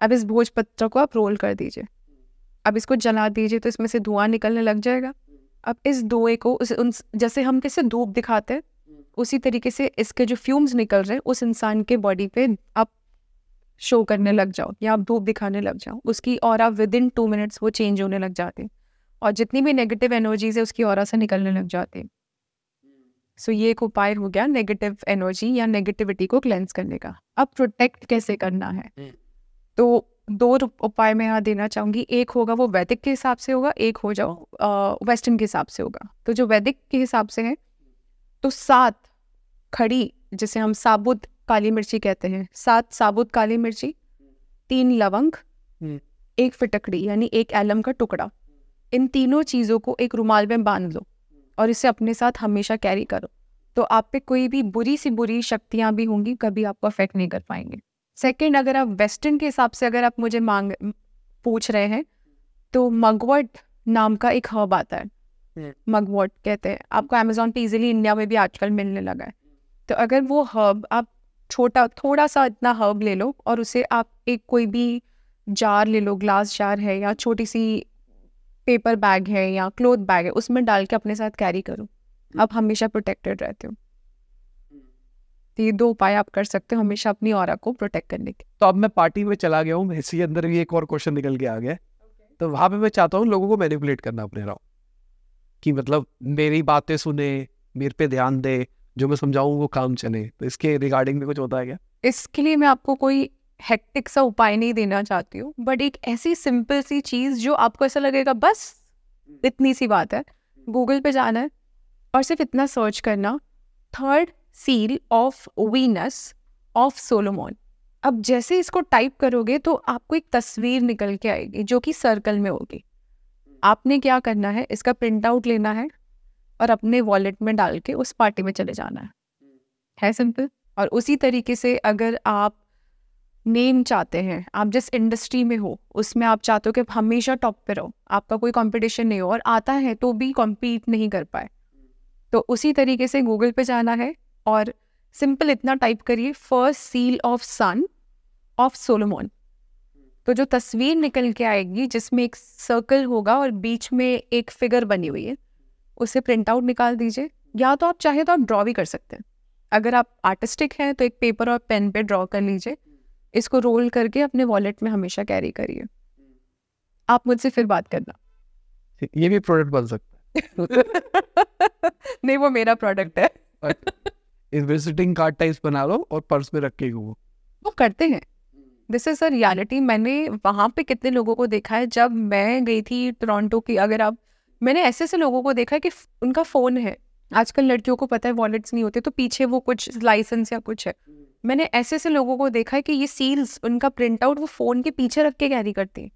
अब इस भोजपत्र को आप रोल कर दीजिए। अब इसको जला दीजिए तो इसमें से धुआँ निकलने लग जाएगा। अब इस धुएँ को, उस उन, जैसे हम कैसे धूप दिखाते हैं, उसी तरीके से इसके जो फ्यूम्स निकल रहे हैं, उस इंसान के बॉडी पे आप शो करने लग जाओ, या आप धूप दिखाने लग जाओ, उसकी और आप विद इन टू मिनट्स वो चेंज होने लग जाते हैं। और जितनी भी नेगेटिव एनर्जीज है, उसकी और से निकलने लग जाते हैं। सो ये एक उपाय हो गया नेगेटिव एनर्जी या नेगेटिविटी को क्लेंस करने का। अब प्रोटेक्ट कैसे करना है? तो दो उपाय मैं यहाँ देना चाहूँगी। एक होगा वो वैदिक के हिसाब से होगा एक हो जाओ वेस्टर्न के हिसाब से होगा। तो जो वैदिक के हिसाब से है तो सात खड़ी जिसे हम साबुत काली मिर्ची कहते हैं सात साबुत काली मिर्ची तीन लवंग एक फिटकड़ी यानी एक एलम का टुकड़ा। इन तीनों चीज़ों को एक रुमाल में बाँध लो और इसे अपने साथ हमेशा कैरी करो। तो आप पे कोई भी बुरी सी बुरी शक्तियाँ भी होंगी कभी आपको अफेक्ट नहीं कर पाएँगे। सेकेंड अगर आप वेस्टर्न के हिसाब से अगर आप मुझे मांग पूछ रहे हैं तो मगवट नाम का एक हर्ब आता है। मगवट कहते हैं। आपको अमेजोन पे इजीली इंडिया में भी आजकल मिलने लगा है। तो अगर वो हर्ब आप छोटा थोड़ा सा इतना हर्ब ले लो और उसे आप एक कोई भी जार ले लो ग्लास जार है या छोटी सी पेपर बैग है या क्लोथ बैग है उसमें डाल के अपने साथ कैरी। करो आप हमेशा प्रोटेक्टेड रहते हो। ये दो उपाय आप कर सकते हो हमेशा अपनी और को प्रोटेक्ट करने के। तो अब मैं पार्टी में चला गया हूँ इसी अंदर भी एक और क्वेश्चन निकल के आ गया okay. तो वहाँ पे मैं चाहता हूँ लोगों को मैनिपुलेट करना अपने राव। कि मतलब मेरी बातें सुने मेरे पे ध्यान दे जो मैं समझाऊँ वो काम चले। तो इसके रिगार्डिंग भी कुछ होता है क्या? इसके लिए मैं आपको कोई हेक्टिक सा उपाय नहीं देना चाहती हूँ बट एक ऐसी सिंपल सी चीज़ जो आपको ऐसा लगेगा बस इतनी सी बात है गूगल पे जाना है और सिर्फ़ इतना सर्च करना। Third seal of Venus of Solomon अब जैसे इसको टाइप करोगे तो आपको एक तस्वीर निकल के आएगी जो कि सर्कल में होगी। आपने क्या करना है? इसका प्रिंट आउट लेना है और अपने वॉलेट में डाल के उस पार्टी में चले जाना है। है सिंपल और उसी तरीके से अगर आप नेम चाहते हैं, आप जिस इंडस्ट्री में हो, उसमें आप चाहते हो कि आप हमेशा टॉप पे रहो, आपका कोई कंपटीशन नहीं हो और आता है तो भी कॉम्पीट नहीं कर पाए। तो उसी तरीके से गूगल पे जाना है और सिंपल इतना टाइप करिए first seal of sun of Solomon तो जो तस्वीर निकल के आएगी जिसमें एक सर्कल होगा और बीच में एक फिगर बनी हुई है उसे प्रिंट आउट निकाल दीजिए। या तो आप चाहे तो आप ड्रॉ भी कर सकते हैं। अगर आप आर्टिस्टिक हैं तो एक पेपर और पेन पे ड्रॉ कर लीजिए। इसको रोल करके अपने वॉलेट में हमेशा कैरी करिए। आप मुझसे फिर बात करना। ये भी प्रोडक्ट बन सकता है। [laughs] नहीं वो मेरा प्रोडक्ट है। इस [laughs] विजिटिंग कार्ड टाइप्स बना लो और पर्स में रख के घूमो। वो करते हैं। दिस इज़ अ रियलिटी मैंने वहाँ पे कितने लोगों को देखा है। जब मैं गई थी टोरंटो की, अगर आप, मैंने ऐसे ऐसे लोगों को देखा है कि उनका फ़ोन है। आजकल लड़कियों को पता है वॉलेट्स नहीं होते तो पीछे वो कुछ लाइसेंस या कुछ है। मैंने ऐसे ऐसे लोगों को देखा है कि ये सील्स उनका प्रिंट आउट वो फ़ोन के पीछे रख के कैरी करती हैं।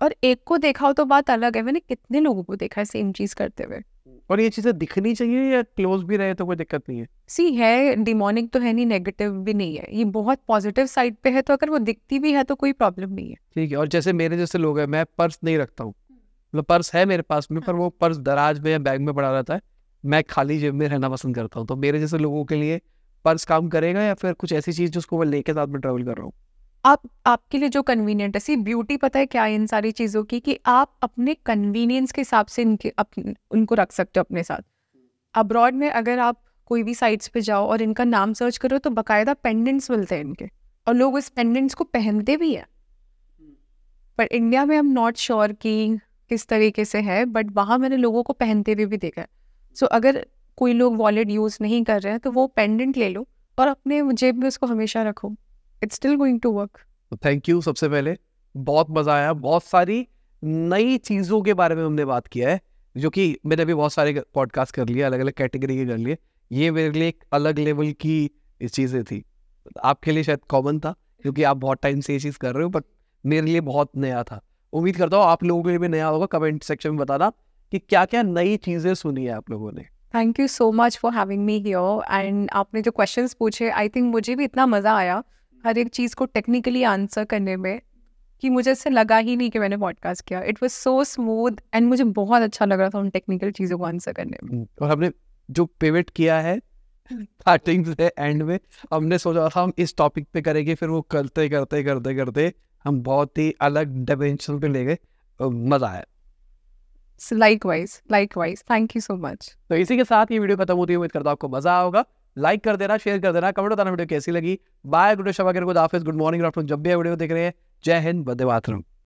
और एक को देखा हो तो बात अलग है। मैंने कितने लोगों को देखा है सेम चीज़ करते हुए। और ये चीज़ें दिखनी चाहिए या क्लोज भी रहे तो कोई दिक्कत नहीं है? सी है डिमोनिक तो है नहीं नेगेटिव भी नहीं है। ये बहुत पॉजिटिव साइड पे है तो अगर वो दिखती भी है तो कोई प्रॉब्लम नहीं है। ठीक है और जैसे मेरे जैसे लोग हैं मैं पर्स नहीं रखता हूँ। मतलब पर्स है मेरे पास में पर वो पर्स दराज में या बैग में पड़ा रहता है। मैं खाली जेब में रहना पसंद करता हूँ तो मेरे जैसे लोगों के लिए पर्स काम करेगा या फिर कुछ ऐसी चीज़ जिसको मैं लेके साथ में ट्रेवल कर रहा हूँ? आप आपके लिए जो कन्वीनियंट है। सी ब्यूटी पता है क्या है इन सारी चीज़ों की कि आप अपने कन्वीनियंस के हिसाब से इनके अप, उनको रख सकते हो अपने साथ। अब्रॉड में अगर आप कोई भी साइट्स पे जाओ और इनका नाम सर्च करो तो बाकायदा पेंडेंट्स मिलते हैं इनके। और लोग इस पेंडेंट्स को पहनते भी हैं। पर इंडिया में हम नॉट श्योर कि किस तरीके से है बट वहाँ मैंने लोगों को पहनते हुए भी देखा है। सो अगर कोई लोग वॉलेट यूज़ नहीं कर रहे हैं तो वो पेंडेंट ले लो और अपने जेब में उसको हमेशा रखो। It's still going to work thank you सबसे पहले। बहुत मज़ा आया। बहुत सारी नई चीज़ों के बारे में हमने बात किया है जो कि मैंने अभी बहुत सारे पॉडकास्ट कर लिए अलग अलग कैटेगरी के कर लिए। ये मेरे लिए एक अलग लेवल की चीज़ें थी। आपके लिए शायद कॉमन था क्योंकि आप बहुत टाइम से ये चीज़ कर रहे हो बट मेरे लिए बहुत नया था। उम्मीद करता हूँ आप लोगों के लिए भी नया होगा। कमेंट सेक्शन में बताना कि क्या क्या नई चीज़ें सुनी है आप लोगों ने। Thank you so much for having me here and आपने जो क्वेश्चंस पूछे आई थिंक मुझे भी इतना मज़ा आया। हर एक चीज़ को टेक्निकली आंसर करने में कि मुझे इससे लगा ही नहीं कि मैंने पॉडकास्ट किया। It was so smooth and मुझे बहुत अच्छा लग रहा था उन टेक्निकल चीज़ों को आंसर करने में। और हमने जो पिवट किया है स्टार्टिंग से एंड में हमने सोचा था हम इस टॉपिक पे करेंगे फिर वो करते करते करते करते हम बहुत ही अलग डायमेंशन पे ले गए। मज़ा आया। Likewise likewise thank you so much तो इसी के साथ ये वीडियो खत्म होती है। उम्मीद करता हूँ आपको मज़ा होगा। लाइक कर देना शेयर कर देना कमेंट बताना वीडियो कैसी लगी। Bye good Shaba good office good morning afternoon. जब भी वीडियो देख रहे हैं, जय हिंद बदे